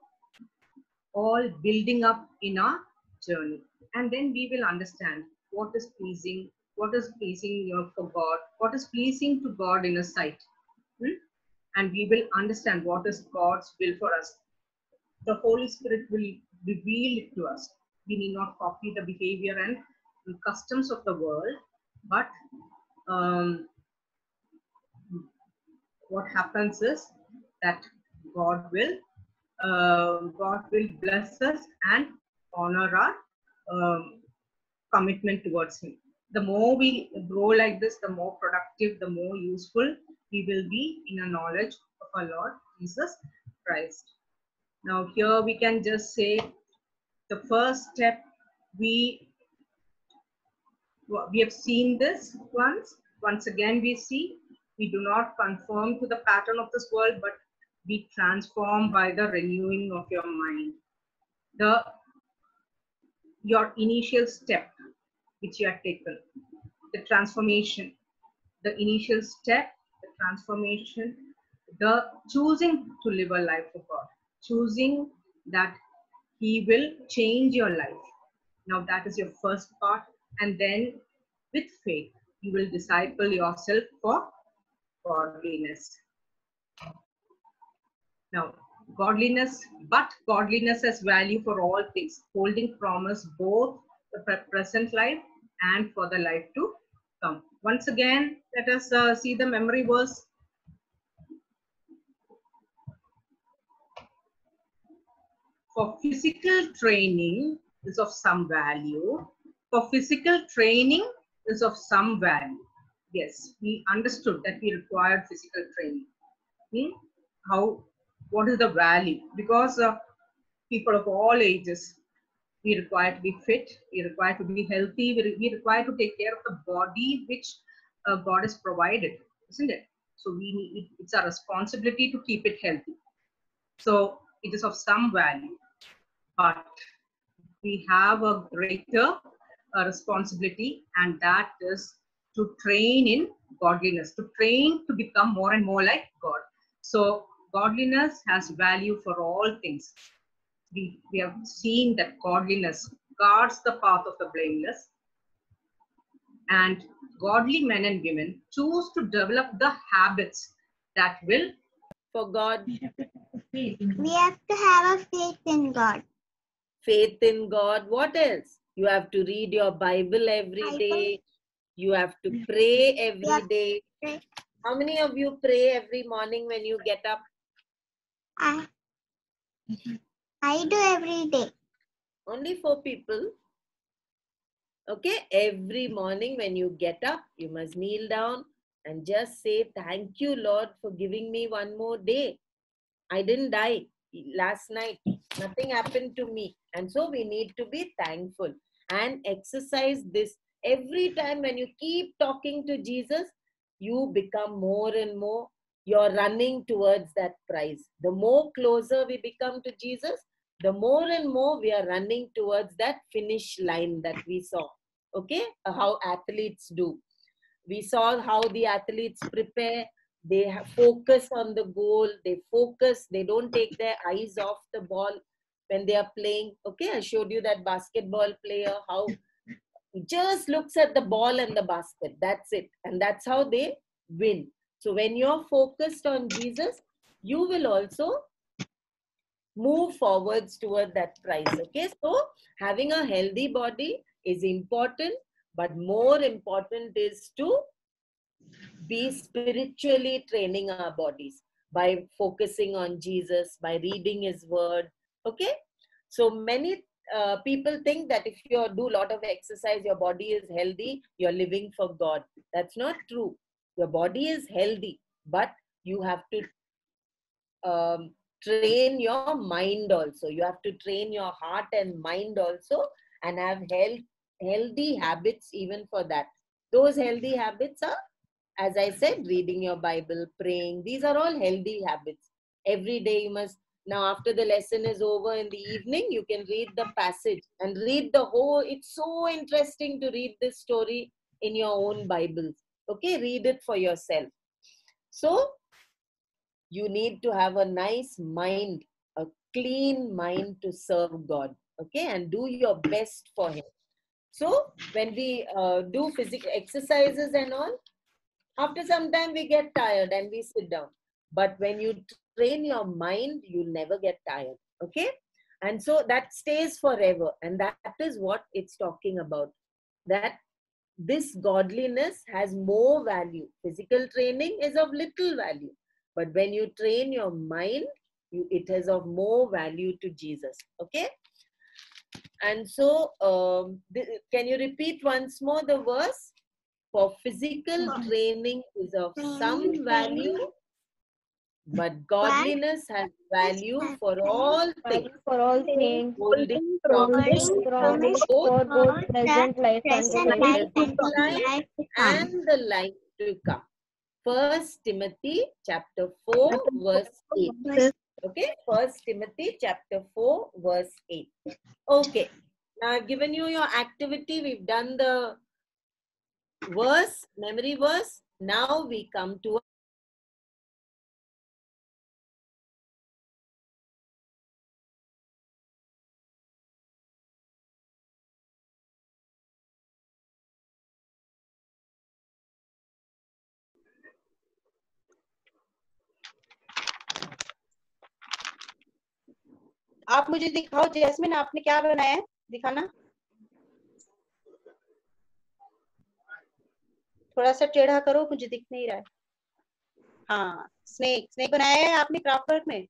all building up in our journey. And then we will understand what is pleasing, what is pleasing you know, for God, what is pleasing to God in a sight. Hmm? And we will understand what is God's will for us. The Holy Spirit will reveal it to us. We need not copy the behavior and customs of the world, but um, what happens is that God will uh, God will bless us and honor our um, commitment towards Him. The more we grow like this, the more productive, the more useful we will be in a knowledge of our Lord Jesus Christ. Now, here we can just say the first step we we have seen this once. Once again, we see we do not conform to the pattern of this world, but be transformed by the renewing of your mind. The your initial step which you have taken, the transformation, the initial step, transformation, the choosing to live a life for God, choosing that He will change your life. Now that is your first part, and then with faith, you will disciple yourself for godliness. Now, godliness, but godliness has value for all things, holding promise both the present life and for the life to come. Once again, let us uh, see the memory verse. For physical training is of some value. For physical training is of some value. Yes, we understood that we required physical training. Hmm? How what is the value because uh, people of all ages we require to be fit we require to be healthy we, we require to take care of the body which uh, god has provided isn't it? So we need it's our responsibility to keep it healthy. So it is of some value but we have a greater uh, responsibility and that is to train in godliness to train to become more and more like god. So godliness has value for all things. We, we have seen that godliness guards the path of the blameless. And godly men and women choose to develop the habits that will for God? We have to have a faith in God. Faith in God. What else? You have to read your Bible every Bible. day. You have to pray every Yeah. day. Pray. How many of you pray every morning when you get up? I, I do every day. Only four people. Okay, every morning when you get up, you must kneel down and just say, Thank you, Lord, for giving me one more day. I didn't die last night, nothing happened to me. And so we need to be thankful and exercise this every time when you keep talking to Jesus, you become more and more. You're running towards that prize. The more closer we become to Jesus, the more and more we are running towards that finish line that we saw. Okay, Uh, how athletes do. We saw how the athletes prepare. They focus on the goal. They focus. They don't take their eyes off the ball when they are playing. Okay, I showed you that basketball player how he just looks at the ball and the basket. That's it, and that's how they win. So when you're focused on Jesus, you will also move forwards toward that prize. Okay, so having a healthy body is important, but more important is to be spiritually training our bodies by focusing on Jesus, by reading His Word. Okay, so many uh, people think that if you do a lot of exercise, your body is healthy, you're living for God. That's not true. Your body is healthy, but you have to um, train your mind also. You have to train your heart and mind also and have health, healthy habits even for that. Those healthy habits are, as I said, reading your Bible, praying. These are all healthy habits. Every day you must, now after the lesson is over in the evening, you can read the passage and read the whole. It's so interesting to read this story in your own Bibles. Okay, read it for yourself. So, you need to have a nice mind, a clean mind to serve God, okay, and do your best for Him. So, when we uh, do physical exercises and all, after some time we get tired and we sit down. But when you train your mind, you never get tired, okay? And so that stays forever, and that is what it's talking about. That this godliness has more value. Physical training is of little value but when you train your mind you, it is of more value to jesus. Okay? And so um, can you repeat once more the verse? For physical training is of some value but godliness has value for all things. for all things, holding promise promise for both present life and the life to come. First Timothy chapter 4 verse 8. Okay, First Timothy chapter 4 verse 8. Okay, now I've given you your activity. We've done the verse, memory verse. Now we come to मुझे दिखाओ jasmine आपने क्या बनाया? है दिखाना। थोड़ा सा टेढ़ा करो मुझे दिख नहीं रहा है। हाँ स्नेक स्नेक बनाया है आपने क्राफ्ट वर्क में?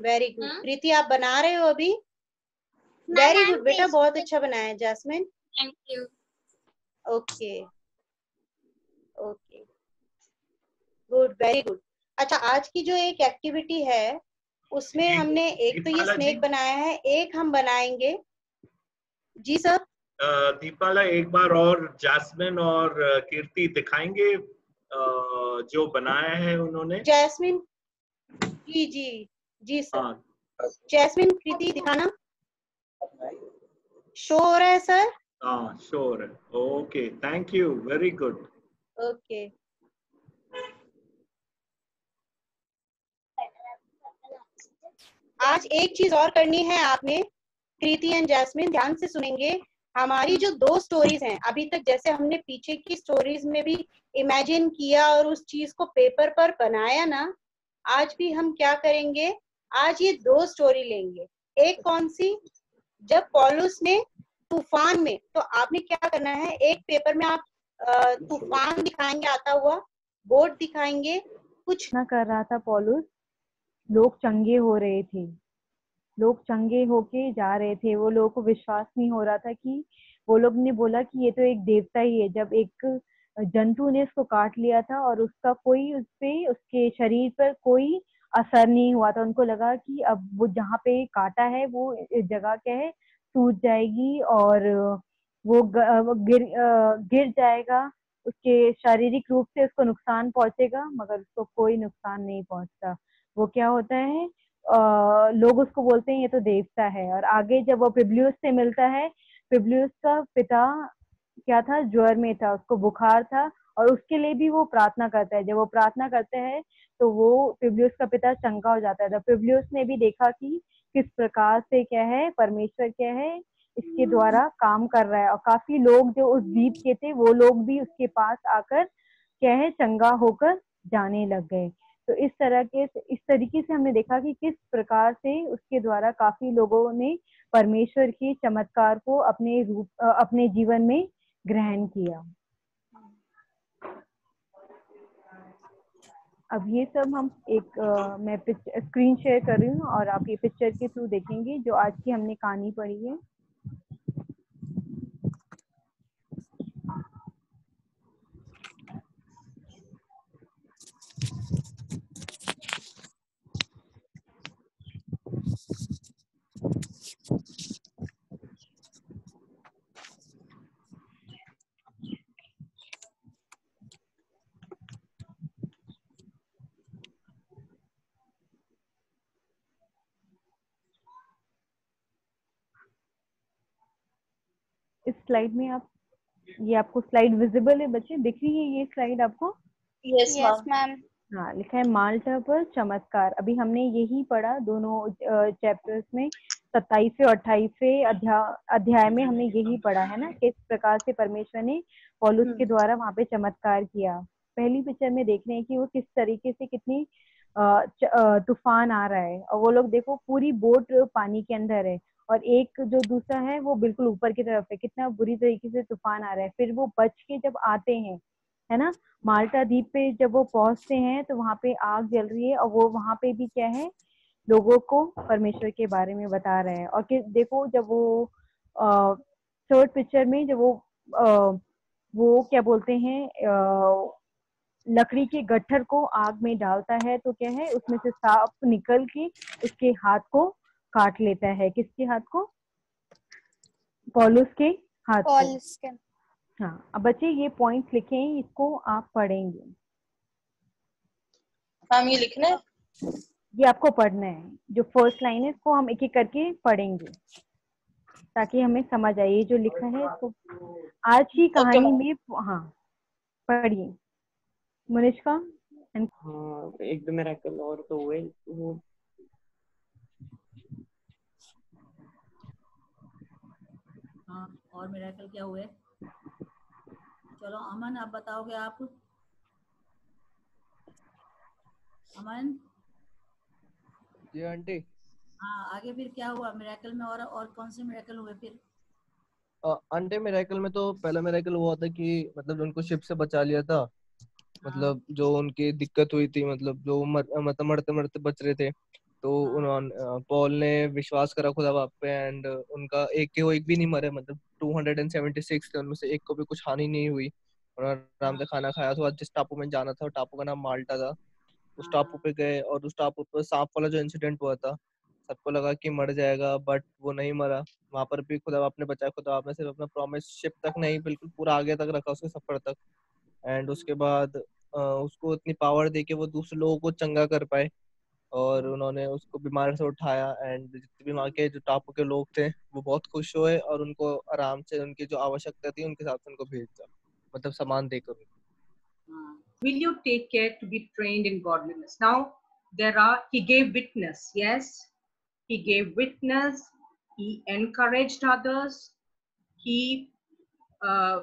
वेरी गुड हाँ। प्रीति आप बना रहे हो अभी? वेरी गुड बेटा बहुत अच्छा बनाया है Jasmine. Thank you okay okay good very good अच्छा आज की जो एक एक्टिविटी है उसमें हमने एक तो ये स्नेक बनाया है एक हम बनाएँगे। जी सर दीपाला एक बार और जैस्मिन और कीर्ति दिखाएँगे जो बनाया है उन्होंने। जैस्मिन? जी जी जी सर हाँ। जैस्मिन कृति दिखाना। शो हो है सर हाँ। Sure okay thank you very good okay आज एक चीज़ और करनी है, आपने कृति एंड जैस्मिन ध्यान से सुनेंगे। हमारी जो दो स्टोरीज हैं, अभी तक जैसे हमने पीछे की स्टोरीज में भी इमेजिन किया और उस चीज़ को पेपर पर बनाया ना, आज भी हम क्या करेंगे? आज ये दो स्टोरी लेंगे। एक कौन सी? जब पॉलुस ने तूफ़ान में तो आपने क्या करना है? एक पेपर में आप तूफ़ान दिखाएँगे, आता हुआ, बोट दिखाएँगे, कुछ ना कर रहा था पॉलुस। लोग चंगे हो रहे थे। लोग चंगे होके जा रहे थे। वो लोगों को विश्वास नहीं हो रहा था कि वो लोग ने बोला कि ये तो एक देवता ही है। जब एक जंतु ने उसको काट लिया था और उसका कोई उस पर उसके शरीर पर कोई असर नहीं हुआ था। उनको लगा कि अब वो जहाँ पे काटा है, वो जगह क्या है टूट जाएगी और वो गिर गिर जाएगा। उसके शारीरिक रूप से उसको नुकसान पहुंचेगा, मगर उसको कोई नुकसान नहीं पहुँचता। वो क्या होता है? अ, लोग उसको बोलते हैं ये तो देवता है। और आगे जब वो पिब्लियस से मिलता है पिब्लियस का पिता क्या था? ज्वर में था उसको बुखार था और उसके लिए भी वो प्रार्थना करता है। जब वो प्रार्थना करते हैं तो वो पिब्लियस का पिता चंगा हो जाता है। तो पिब्लियस ने भी देखा कि किस प्रकार से क्या है परमेश्वर क्या है इसके द्वारा काम कर रहा है। और काफ़ी लोग जो उस द्वीप के थे वो लोग भी उसके पास आकर क्या है चंगा होकर जाने लग गए। तो इस तरह के इस तरीके से हमने देखा कि किस प्रकार से उसके द्वारा काफ़ी लोगों ने परमेश्वर के चमत्कार को अपने रूप अपने जीवन में ग्रहण किया। अब ये सब हम एक अ, मैं स्क्रीन शेयर कर रही हूँ और आप ये पिक्चर के थ्रू देखेंगे जो आज की हमने कहानी पढ़ी है। स्लाइड में आप ये आपको स्लाइड विजिबल है बच्चे? दिख रही है ये स्लाइड आपको? यस मैम हाँ लिखा है माल्टा पर चमत्कार। अभी हमने यही पढ़ा दोनों चैप्टर्स में सत्ताईसवें और अट्ठाईसवें अध्याय अध्याय में हमने यही पढ़ा है ना? किस प्रकार से परमेश्वर ने पॉलुस के द्वारा वहाँ पे चमत्कार किया। पहली पिक्चर में देख रहे हैं कि वो किस तरीके से कितनी अ, तूफ़ान आ रहा है। और वो लोग देखो पूरी बोट पानी के अंदर है। और एक जो दूसरा है वो बिल्कुल ऊपर की तरफ़ है। कितना बुरी तरीके से तूफ़ान आ रहा है। फिर वो बच के जब आते हैं है ना? माल्टा द्वीप पे जब वो पहुँचते हैं तो वहाँ पे आग जल रही है और वो वहाँ पे भी क्या है? लोगों को परमेश्वर के बारे में बता रहे हैं। और कि देखो जब वो थर्ड पिक्चर में जब वो अ, वो क्या बोलते हैं लकड़ी के गट्ठर को आग में डालता है तो क्या है? उसमें से सांप निकल के उसके हाथ को काट लेता है किसके हाथ को? पॉलुस के हाथ को। के। हाँ अब बच्चे ये पॉइंट्स लिखे इसको आप पढ़ेंगे। हम ये लिखना है? ये आपको पढ़ना है। जो फ़र्स्ट लाइन है इसको हम एक एक करके पढ़ेंगे ताकि हमें समझ आए। ये जो लिखा है इसको आज की कहानी में हाँ पढ़िए। मुनिष्का and हाँ एक दो मेराकल और तो हुए वो हाँ और मेराकल क्या हुए चलो अमन आप बताओगे आप? अमन? जी आंटी। हाँ आगे फिर क्या हुआ? मेराकल में और और कौन से मेराकल हुए फिर? आंटी मेराकल में तो पहला मेराकल हुआ था कि मतलब उनको शिप से बचा लिया था। मतलब जो उनकी दिक्कत हुई थी मतलब जो मर, मतलब मरते मरते बच रहे थे। तो उन्होंने पॉल ने विश्वास करा खुदा बाप पे एंड उनका एक के वो एक भी नहीं मरे मतलब 276 थे उनमें से एक को भी कुछ हानि नहीं हुई। उन्होंने आराम से खाना खाया था जिस टापू में जाना था टापू का नाम माल्टा था। उस टापू पे गए और उस टापू पर सांप वाला जो इंसिडेंट हुआ था सबको लगा कि मर जाएगा बट वो नहीं मरा। वहाँ पर भी खुदा बाप ने बचाया खुदा बाप ने सिर्फ़ अपना प्रॉमिस शिप तक नहीं बिल्कुल पूरा आगे तक रखा उसके सफ़र तक। एंड उसके बाद उसको इतनी पावर दे के वो दूसरे लोगों को चंगा कर पाए। और उन्होंने उसको बीमारी से उठाया एंड जितने भी वहाँ के जो टापू के लोग थे वो बहुत खुश हुए और उनको आराम से उनकी जो आवश्यकता थी उनके हिसाब से उनको भेज दिया मतलब सामान देकर उनको will you take care to be trained in godliness now there are he gave witness yes he gave witness he encouraged others he uh,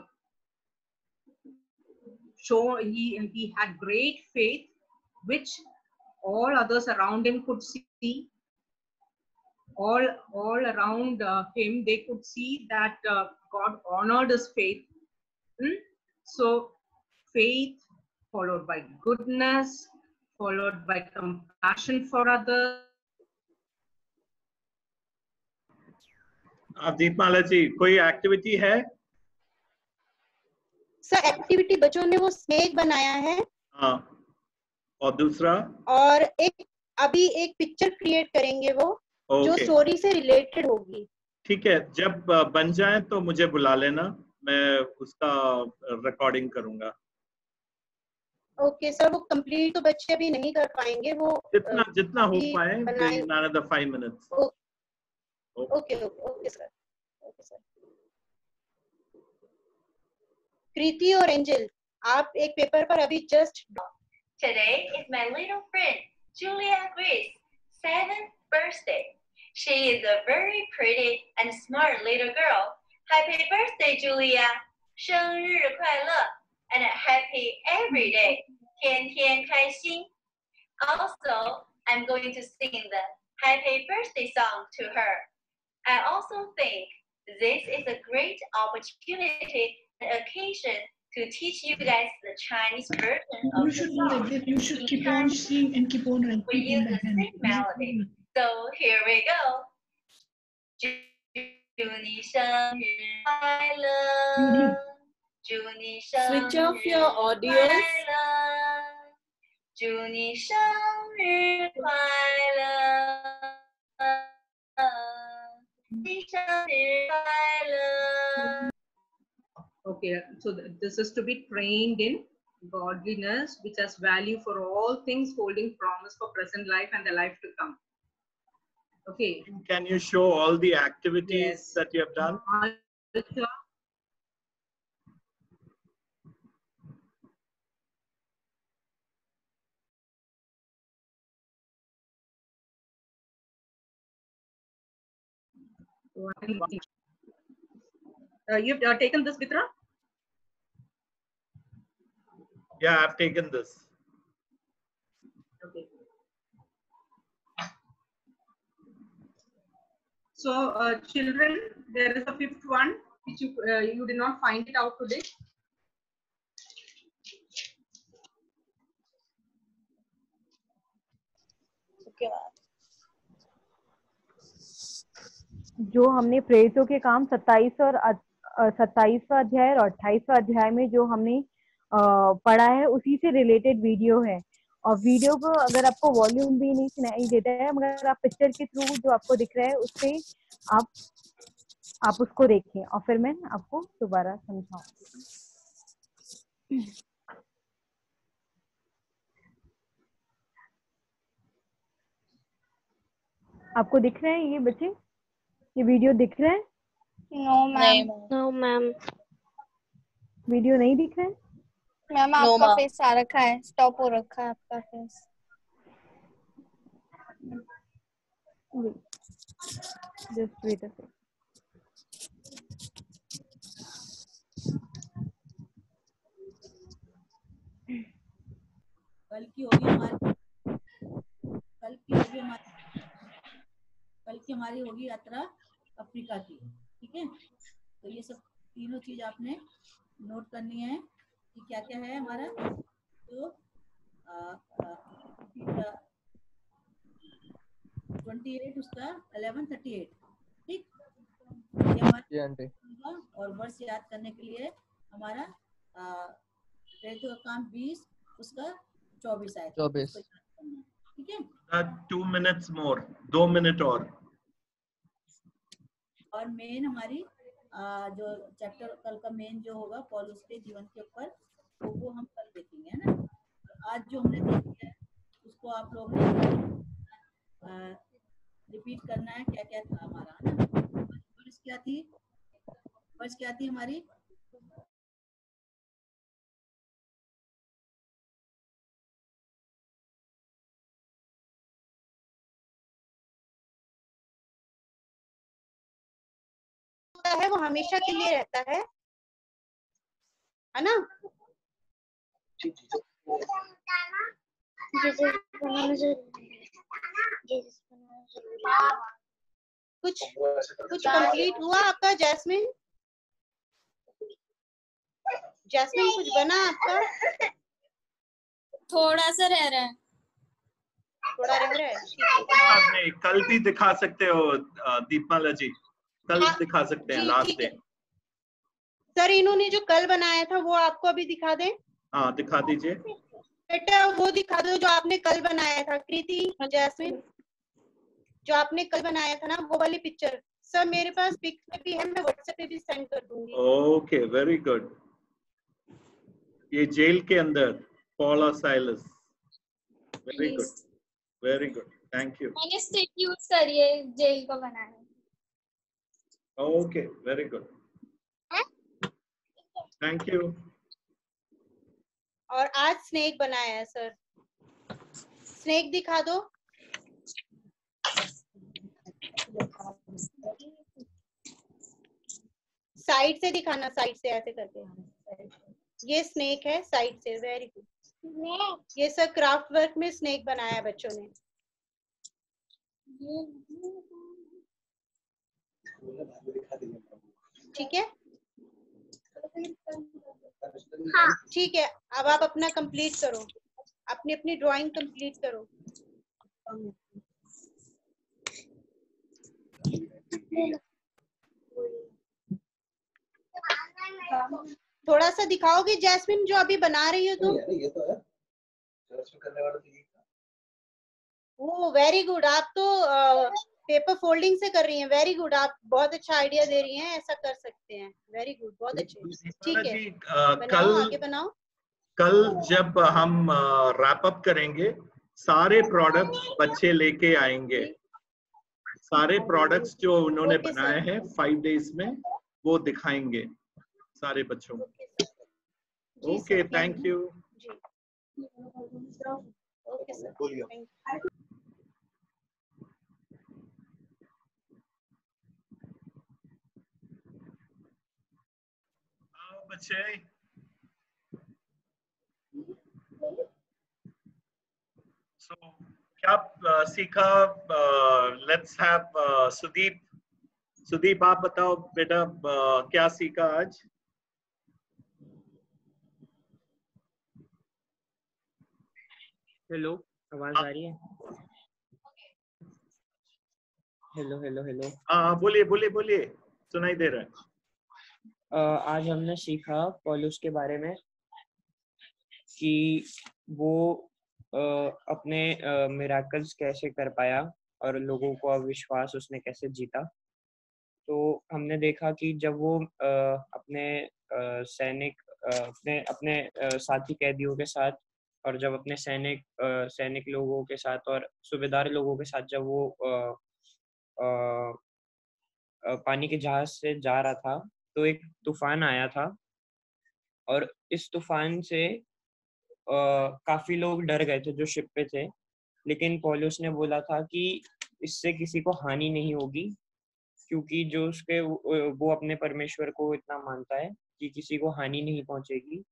show he he had great faith which all others around him could see all all around uh, him they could see that uh, god honored his faith Hmm? so faith followed by goodness followed by compassion for others आप दीपमाला जी कोई activity है sir activity बच्चों ने वो snake बनाया है हाँ और दूसरा? और एक अभी एक पिक्चर क्रिएट करेंगे वो जो स्टोरी से रिलेटेड होगी। ठीक है जब बन जाए तो मुझे बुला लेना मैं उसका रिकॉर्डिंग करूँगा। ओके सर वो कंप्लीट तो बच्चे अभी नहीं कर पाएँगे वो जितना जितना हो पाए इन okay okay sir okay sir Kriti और एंजल आप एक पेपर पर अभी just Today is my little friend, Julia Grace, seventh birthday. She is a very pretty and smart little girl. Happy birthday, Julia! 生日快乐 and happy every day. 天天开心. Also, I'm going to sing the happy birthday song to her. I also think this is a great opportunity and occasion to teach you guys the Chinese version of You the should be song. like that. You should keep on singing and keep on We repeating use the that. and same melody. So here we go. 祝祝你生日快乐，祝你生 Switch off 日 your 快 audios. 乐，祝你生日快乐，你生日快乐。 Okay, so th- this is to be trained in godliness, which has value for all things, holding promise for present life and the life to come. Okay. can you show all the activities Yes. that you have done Uh, you've uh, taken this, Mitra? yeah i've taken this Okay. So, uh, children, there is a fifth one which you uh, you did not find it out today. Okay, जो हमने प्रेरितों के काम 27 और सत्ताईसवा अध्याय और अट्ठाईसवा अध्याय में जो हमने पढ़ा है, उसी से रिलेटेड वीडियो है। और वीडियो को अगर आपको वॉल्यूम भी नहीं सुनाई देता है, मगर आप पिक्चर के थ्रू जो आपको दिख रहा है, उससे आप आप उसको देखें। और फिर मैं आपको दोबारा समझाऊं। आपको दिख रहे हैं ये बच्चे? ये वीडियो दिख रहा है? No ma'am no ma'am video नहीं दिख रहा है मैम आपका. फेस आ रखा है. स्टॉप हो रखा है आपका face just wait a second कल की होगी हमारी कल की होगी हमारी कल की हमारी होगी यात्रा अफ्रीका की। ठीक है? तो ये सब तीनों चीज़ आपने नोट करनी है कि क्या क्या है हमारा। तो ट्वेंटी एट उसका अलेवन थर्टी एट ठीक आंटी और वर्ष याद करने के लिए हमारा का काम बीस उसका चौबीस आया 24 ठीक है? टू two मोर दो मिनट और। और मेन हमारी जो चैप्टर कल का मेन जो होगा पॉलिस के जीवन के ऊपर तो वो हम कल देखेंगे, है ना? तो आज जो हमने देख लिया है, उसको आप लोग ने रिपीट करना है क्या क्या था हमारा, है ना? वर्ष क्या थी? वर्ष क्या थी हमारी? होता है वो हमेशा के लिए रहता है। है ना? है। है। कुछ कुछ कंप्लीट हुआ आपका जैस्मिन? जैस्मिन कुछ बना आपका? थोड़ा सा रह रहा है। थोड़ा रह रहा है कोई कल भी दिखा सकते हो दीपमाला जी। कल हाँ, दिखा सकते हैं लास्ट डे सर इन्होंने जो कल बनाया था वो आपको अभी दिखा दें? हाँ दिखा दीजिए। बेटा वो दिखा दो जो आपने कल बनाया था कृति जैस्मिन। जो आपने कल बनाया था ना वो वाली पिक्चर सर मेरे पास पिक में भी है मैं व्हाट्सएप पे भी सेंड कर दूँगी। ओके वेरी गुड ये जेल के अंदर Paul Silas very good very good thank you मैंने स्टिक यूज़ करी है जेल को बनाने। Okay very good thank you और आज स्नेक बनाया है सर स्नेक दिखा दो। साइड से दिखाना साइड से ऐसे करके। ये स्नेक है साइड से वेरी गुड ये सर क्राफ्ट वर्क में स्नेक बनाया है बच्चों ने। ठीक है? हाँ। ठीक है अब आप अपना कंप्लीट करो। अपनी अपनी ड्राइंग कंप्लीट करो। थोड़ा सा दिखाओगे जैस्मिन जो अभी बना रही हो तुम? ये तो है। करने वाला तो वेरी गुड आप तो पेपर फोल्डिंग से कर रही हैं। वेरी गुड आप बहुत अच्छा आइडिया दे रही हैं ऐसा कर सकते हैं। वेरी गुड बहुत अच्छे। ठीक है। जी, कल आगे बनाओ। कल जब हम रैप अप करेंगे सारे प्रोडक्ट्स बच्चे लेके आएँगे। सारे प्रोडक्ट्स जो उन्होंने Okay, बनाए हैं फाइव डेज़ में वो दिखाएँगे सारे बच्चों को। Okay thank you okay sir बच्चे सो क्या सीखा लेट्स हैव सुदीप। सुदीप आप बताओ बेटा अ, क्या सीखा आज? हेलो आवाज़ आ रही है? हेलो हेलो हेलो हाँ बोलिए बोलिए बोलिए। सुनाई दे रहा है। आज हमने सीखा पॉलुस के बारे में कि वो अपने मिराकल्स कैसे कर पाया और लोगों को अविश्वास उसने कैसे जीता। तो हमने देखा कि जब वो अपने सैनिक अपने अपने साथी कैदियों के साथ और जब अपने सैनिक सैनिक लोगों के साथ और सूबेदार लोगों के साथ जब वो पानी के जहाज़ से जा रहा था तो एक तूफ़ान आया था। और इस तूफ़ान से अ, काफ़ी लोग डर गए थे जो शिप पे थे। लेकिन पॉलुस ने बोला था कि इससे किसी को हानि नहीं होगी क्योंकि जो उसके वो अपने परमेश्वर को इतना मानता है कि किसी को हानि नहीं पहुंचेगी।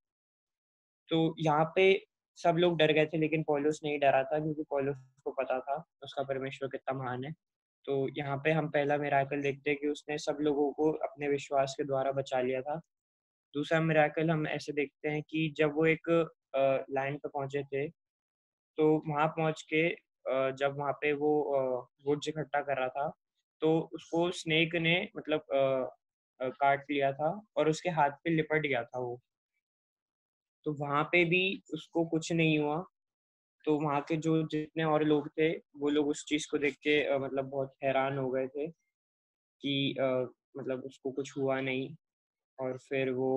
तो यहाँ पे सब लोग डर गए थे लेकिन पॉलुस नहीं डरा था क्योंकि पॉलुस को पता था उसका परमेश्वर कितना महान है। तो यहाँ पे हम पहला मेराकल देखते हैं कि उसने सब लोगों को अपने विश्वास के द्वारा बचा लिया था। दूसरा मेराकल हम ऐसे देखते हैं कि जब वो एक लैंड पे पहुँचे थे तो वहाँ पहुँच के जब वहाँ पे वो वुड्स इकट्ठा कर रहा था तो उसको स्नेक ने मतलब काट लिया था और उसके हाथ पे लिपट गया था वो। तो वहाँ पे भी उसको कुछ नहीं हुआ। तो वहाँ के जो जितने और लोग थे वो लोग उस चीज़ को देख के मतलब बहुत हैरान हो गए थे कि मतलब उसको कुछ हुआ नहीं और फिर वो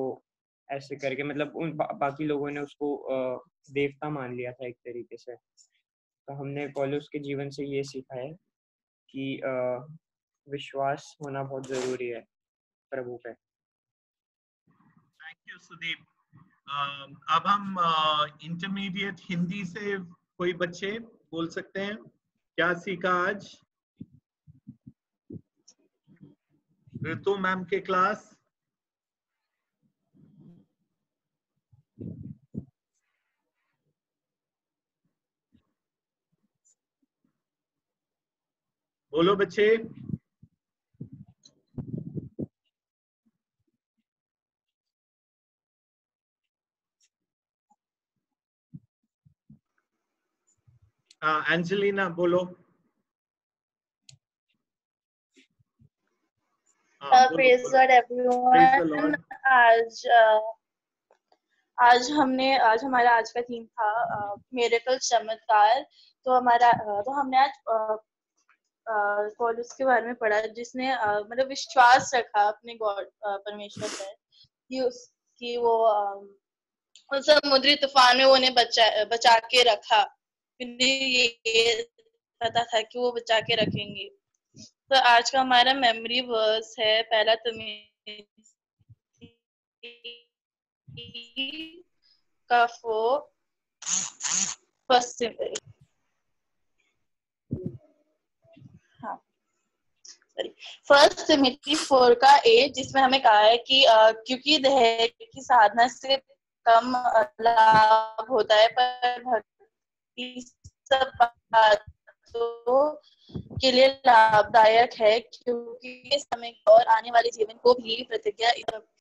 ऐसे करके मतलब उन बा, बाकी लोगों ने उसको अ, देवता मान लिया था एक तरीके से। तो हमने पॉलुस के जीवन से ये सीखा है कि अ, विश्वास होना बहुत ज़रूरी है प्रभु पे। थैंक यू सुदीप Um, अब हम uh, इंटरमीडिएट हिंदी से कोई बच्चे बोल सकते हैं। क्या सीखा आज? ऋतु मैम के क्लास। बोलो बच्चे। Everyone. Lord. आज uh, आज हमने आज हमारा आज का थीम था मेरेकल चमत्कार तो हमारा uh, तो हमने आज uh, uh, के बारे में पढ़ा जिसने uh, मतलब विश्वास रखा अपने गॉड uh, परमेश्वर पर कि उस कि वो um, उस समुद्री तूफ़ान में उन्हें बचा बचा के रखा उन्हें ये पता था कि वो बचा के रखेंगे। तो आज का हमारा मेमोरी वर्स है पहला तुम्हें का फो फ़र्स्ट हाँ फ़र्स्ट तिमिथी फोर का एट जिसमें हमें कहा है कि अ, क्योंकि दहेज की साधना से कम लाभ होता है पर भक्ति के लिए लाभदायक है क्योंकि समय और आने वाले जीवन को भी प्रतिज्ञा,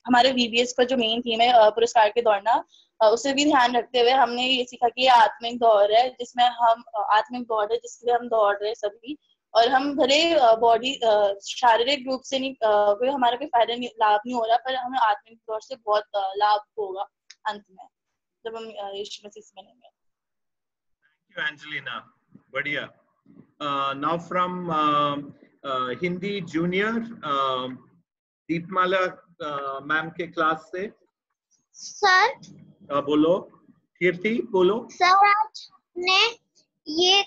हमारे वीबीएस का जो मेन थीम है पुरस्कार के दौड़ना उसे भी ध्यान रखते हुए हमने ये सीखा कि ये आत्मिक दौड़ है, जिसमें हम आत्मिक दौड़ है, जिसके लिए हम दौड़ रहे सभी, और हम भले बॉडी शारीरिक रूप से नहीं कोई हमारा कोई फ़ायदा नहीं, लाभ नहीं हो रहा, पर हमें आत्मिक दौड़ से बहुत लाभ होगा अंत में, जब हम यीशु मसीह से मिलेंगे। You, Angelina. बढ़िया. Uh, now from uh, uh, Hindi Junior, uh, Deepmala uh, ma'am के क्लास से सर uh, बोलो कीर्ति बोलो सर आज ने ये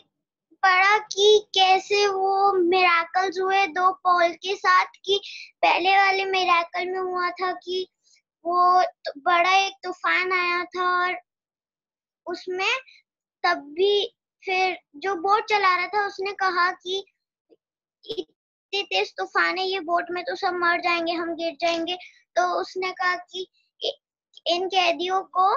पढ़ा कि कैसे वो मिराकल्स हुए दो पॉल के साथ कि पहले वाले मिराकल में हुआ था कि वो बड़ा एक तूफ़ान आया था और उसमें तब भी फिर जो बोट चला रहा था, उसने कहा कि इतनी तेज तूफ़ान है, ये बोट में तो सब मर जाएँगे, हम गिर जाएँगे। तो उसने कहा कि इन कैदियों को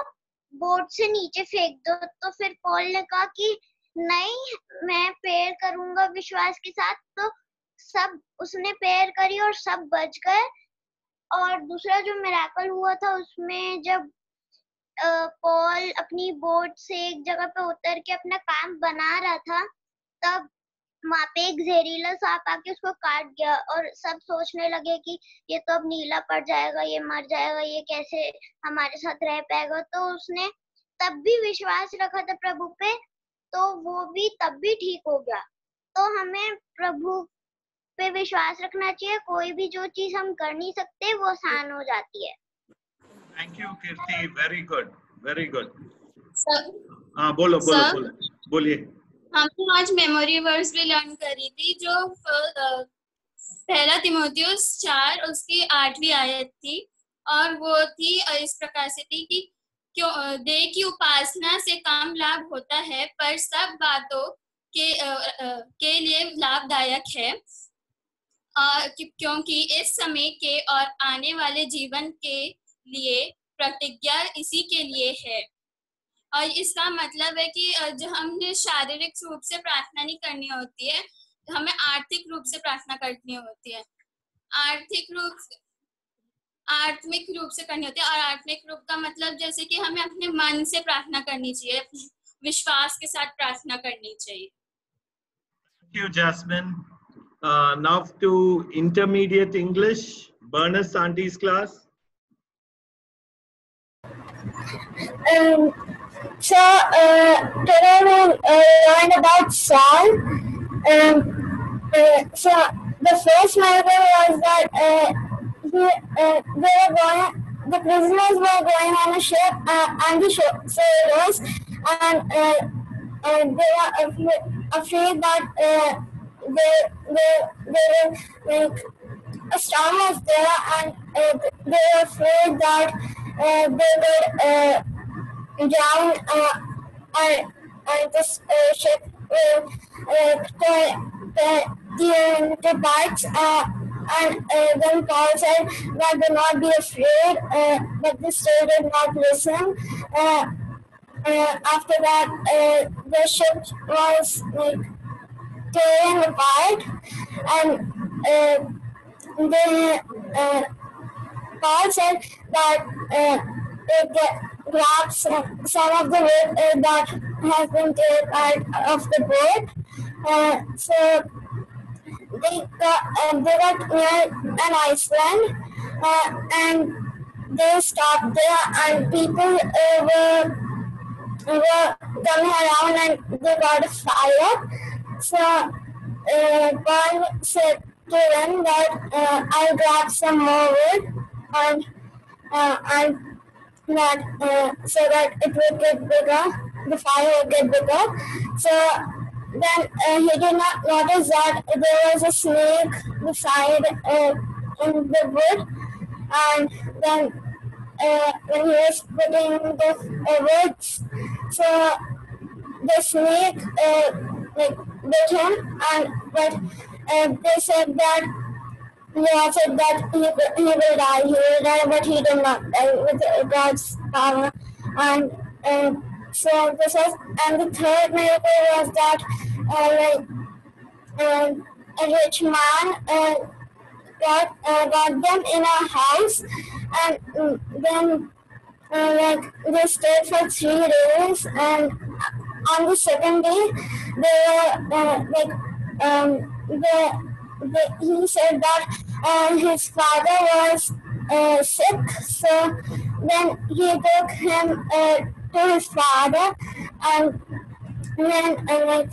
बोट से नीचे फेंक दो। तो फिर पॉल ने कहा कि नहीं, मैं प्रेयर करूँगा विश्वास के साथ। तो सब, उसने प्रेयर करी और सब बच गए। और दूसरा जो मिराकल हुआ था, उसमें जब पॉल अपनी बोट से एक जगह पे उतर के अपना काम बना रहा था, तब वहाँ पे एक जहरीला सांप आके उसको काट गया और सब सोचने लगे कि ये तो अब नीला पड़ जाएगा, ये मर जाएगा, ये कैसे हमारे साथ रह पाएगा। तो उसने तब भी विश्वास रखा था प्रभु पे तो वो भी तब भी ठीक हो गया। तो हमें प्रभु पे विश्वास रखना चाहिए, कोई भी जो चीज़ हम कर नहीं सकते, वो आसान हो जाती है। Thank you Kirti very good very good हाँ बोलो बोलो Sir? बोलो। बोलिए। हमने आज मेमोरी वर्ड्स भी लर्न करी थी जो पहला तिमोथियस चार उसकी आठवीं आयत थी और वो थी इस प्रकार से थी कि क्यों देह की उपासना से काम लाभ होता है पर सब बातों के अ, के लिए लाभदायक है। अ, क्योंकि इस समय के और आने वाले जीवन के लिए प्रतिज्ञा इसी के लिए है और इसका मतलब है कि जो हमने शारीरिक रूप से प्रार्थना नहीं करनी होती है हमें आर्थिक रूप से प्रार्थना करनी होती है आर्थिक रूप आत्मिक रूप से करनी होती है और आत्मिक रूप का मतलब जैसे कि हमें अपने मन से प्रार्थना करनी चाहिए विश्वास के साथ प्रार्थना करनी चाहिए. Uh, now to intermediate English, Berners Auntie's class. Um, so uh, today we uh, learn about Saul. Um, uh, so the first miracle was that uh, he, uh, they were going, the prisoners were going on a ship uh, and the ship sailors, and uh, uh, they were afraid, afraid that uh, they, they, they were like a storm was there and uh, they were afraid that uh, they would uh, drown uh, and, and this uh, ship will uh, to parts. Uh, and uh, then Paul said that do not be afraid, uh, but they still did not listen. Uh, uh, after that, uh, the ship was like tearing apart, and uh, then uh, Paul said that uh, they get, grab some, of the wood uh, that has been taken out of the boat. Uh, so they got uh, they got near an Iceland, and they stopped there, and people uh, were were coming around, and they got a fire. So uh, Paul said to them that uh, I'll grab some more wood, and uh, and that uh, so that it would get bigger, the fire would get bigger. So then uh, he did not notice that there was a snake beside uh, in the wood, and then uh, when he was putting the uh, woods, so the snake uh, like bit him, and but they said that yeah, said that he, he will die, he will die, but he did not die with uh, God's power. And uh, so this was, and the third miracle was that uh, like uh, a rich man uh, got uh, got them in a house, and mm, then uh, like they stayed for three days, and on the second day they were uh, like um they he said that uh, his father was uh, sick, so then he took him uh, to his father, and then uh, like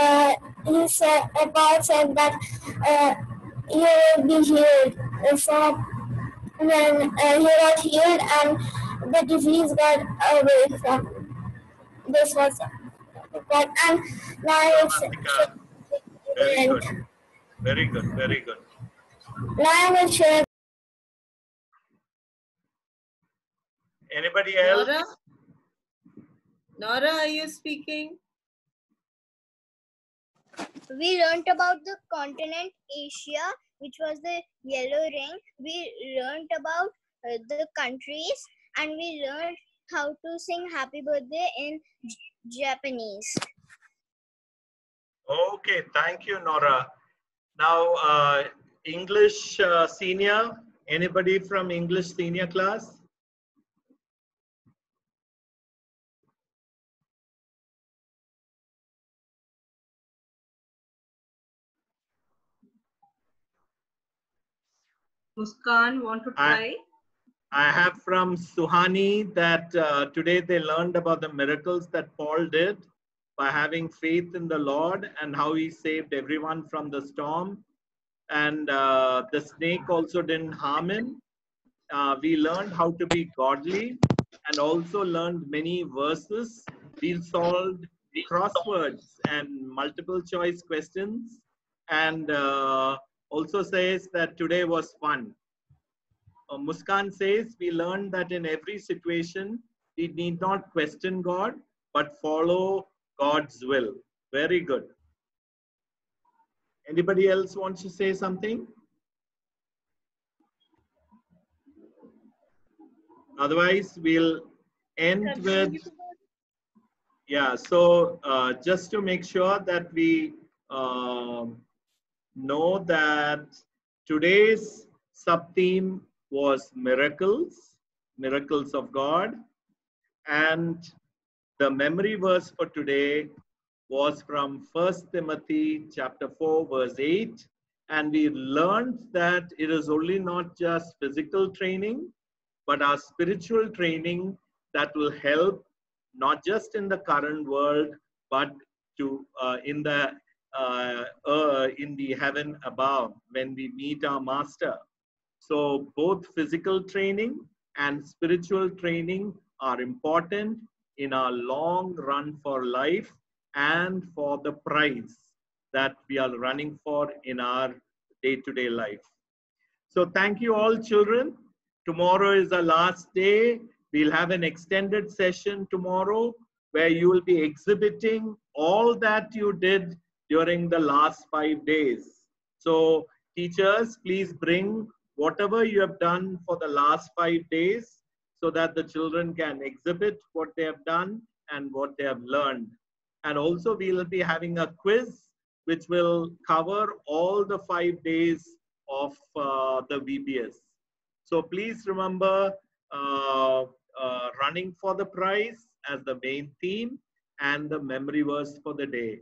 uh, he said, Paul said that uh, you will be healed. So then he got healed, and the disease got away from. This was and now it's. Very good. Very good. Very good. Now I will share. Anybody else? Nora? Nora, are you speaking? We learnt about the continent Asia, which was the yellow ring. We learnt about uh, the countries and we learned how to sing happy birthday in J- Japanese. Okay, thank you, Nora. Now, uh, English uh, senior, anybody from English senior class? Muskan, want to try? I have from Suhani that uh, today they learned about the miracles that Paul did by having faith in the Lord and how he saved everyone from the storm. And uh, the snake also didn't harm him. Uh, we learned how to be godly and also learned many verses. We solved crosswords and multiple choice questions. And uh, also says that today was fun. Uh, Muskan says we learned that in every situation we need not question God but follow God's will. Very good. Anybody else wants to say something? Otherwise, we'll end with yeah. So uh, just to make sure that we um know that today's sub theme was miracles, miracles of God, and the memory verse for today was from 1 Timothy chapter 4 verse 8 and we learned that it is only not just physical training but our spiritual training that will help not just in the current world but to uh, in the uh, uh, in the heaven above when we meet our master. So both physical training and spiritual training are important in our long run for life and for the prize that we are running for in our day-to-day life. So thank you all children. Tomorrow is the last day. We'll have an extended session tomorrow where you will be exhibiting all that you did during the last five days. So teachers, please bring whatever you have done for the last five days so that the children can exhibit what they have done and what they have learned. And also we will be having a quiz which will cover all the five days of uh, the VBS. So please remember uh, uh, running for the prize as the main theme and the memory verse for the day.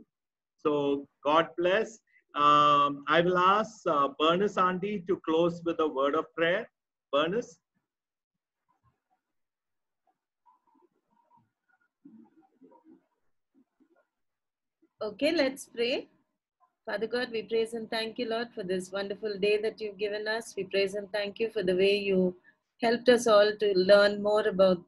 So God bless. Um, I will ask uh, Bernice Auntie to close with a word of prayer. Bernice. Okay, let's pray. Father God, we praise and thank you, Lord, for this wonderful day that you've given us. We praise and thank you for the way you helped us all to learn more about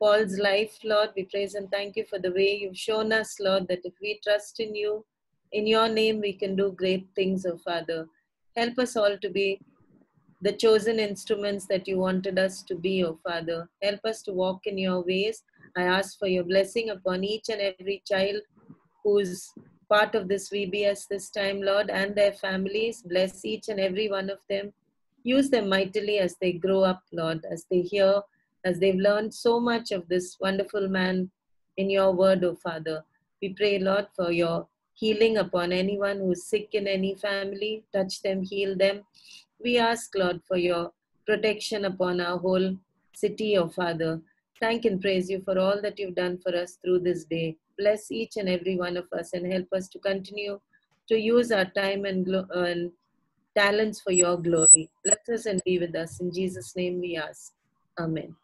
Paul's life, Lord. We praise and thank you for the way you've shown us, Lord, that if we trust in you, in your name, we can do great things, oh Father. Help us all to be the chosen instruments that you wanted us to be, oh Father. Help us to walk in your ways. I ask for your blessing upon each and every child who's part of this VBS this time, Lord, and their families. Bless each and every one of them. Use them mightily as they grow up, Lord, as they hear, as they've learned so much of this wonderful man in your word, O Father. We pray, Lord, for your healing upon anyone who is sick in any family. Touch them, heal them. We ask, Lord, for your protection upon our whole city, O Father. Thank and praise you for all that you've done for us through this day. Bless each and every one of us and help us to continue to use our time and, and talents for your glory. Bless us and be with us. In Jesus' name we ask. Amen.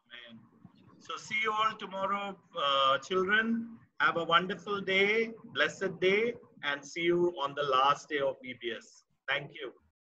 So see you all tomorrow, uh, children. Have a wonderful day, blessed day, and see you on the last day of VBS. Thank you.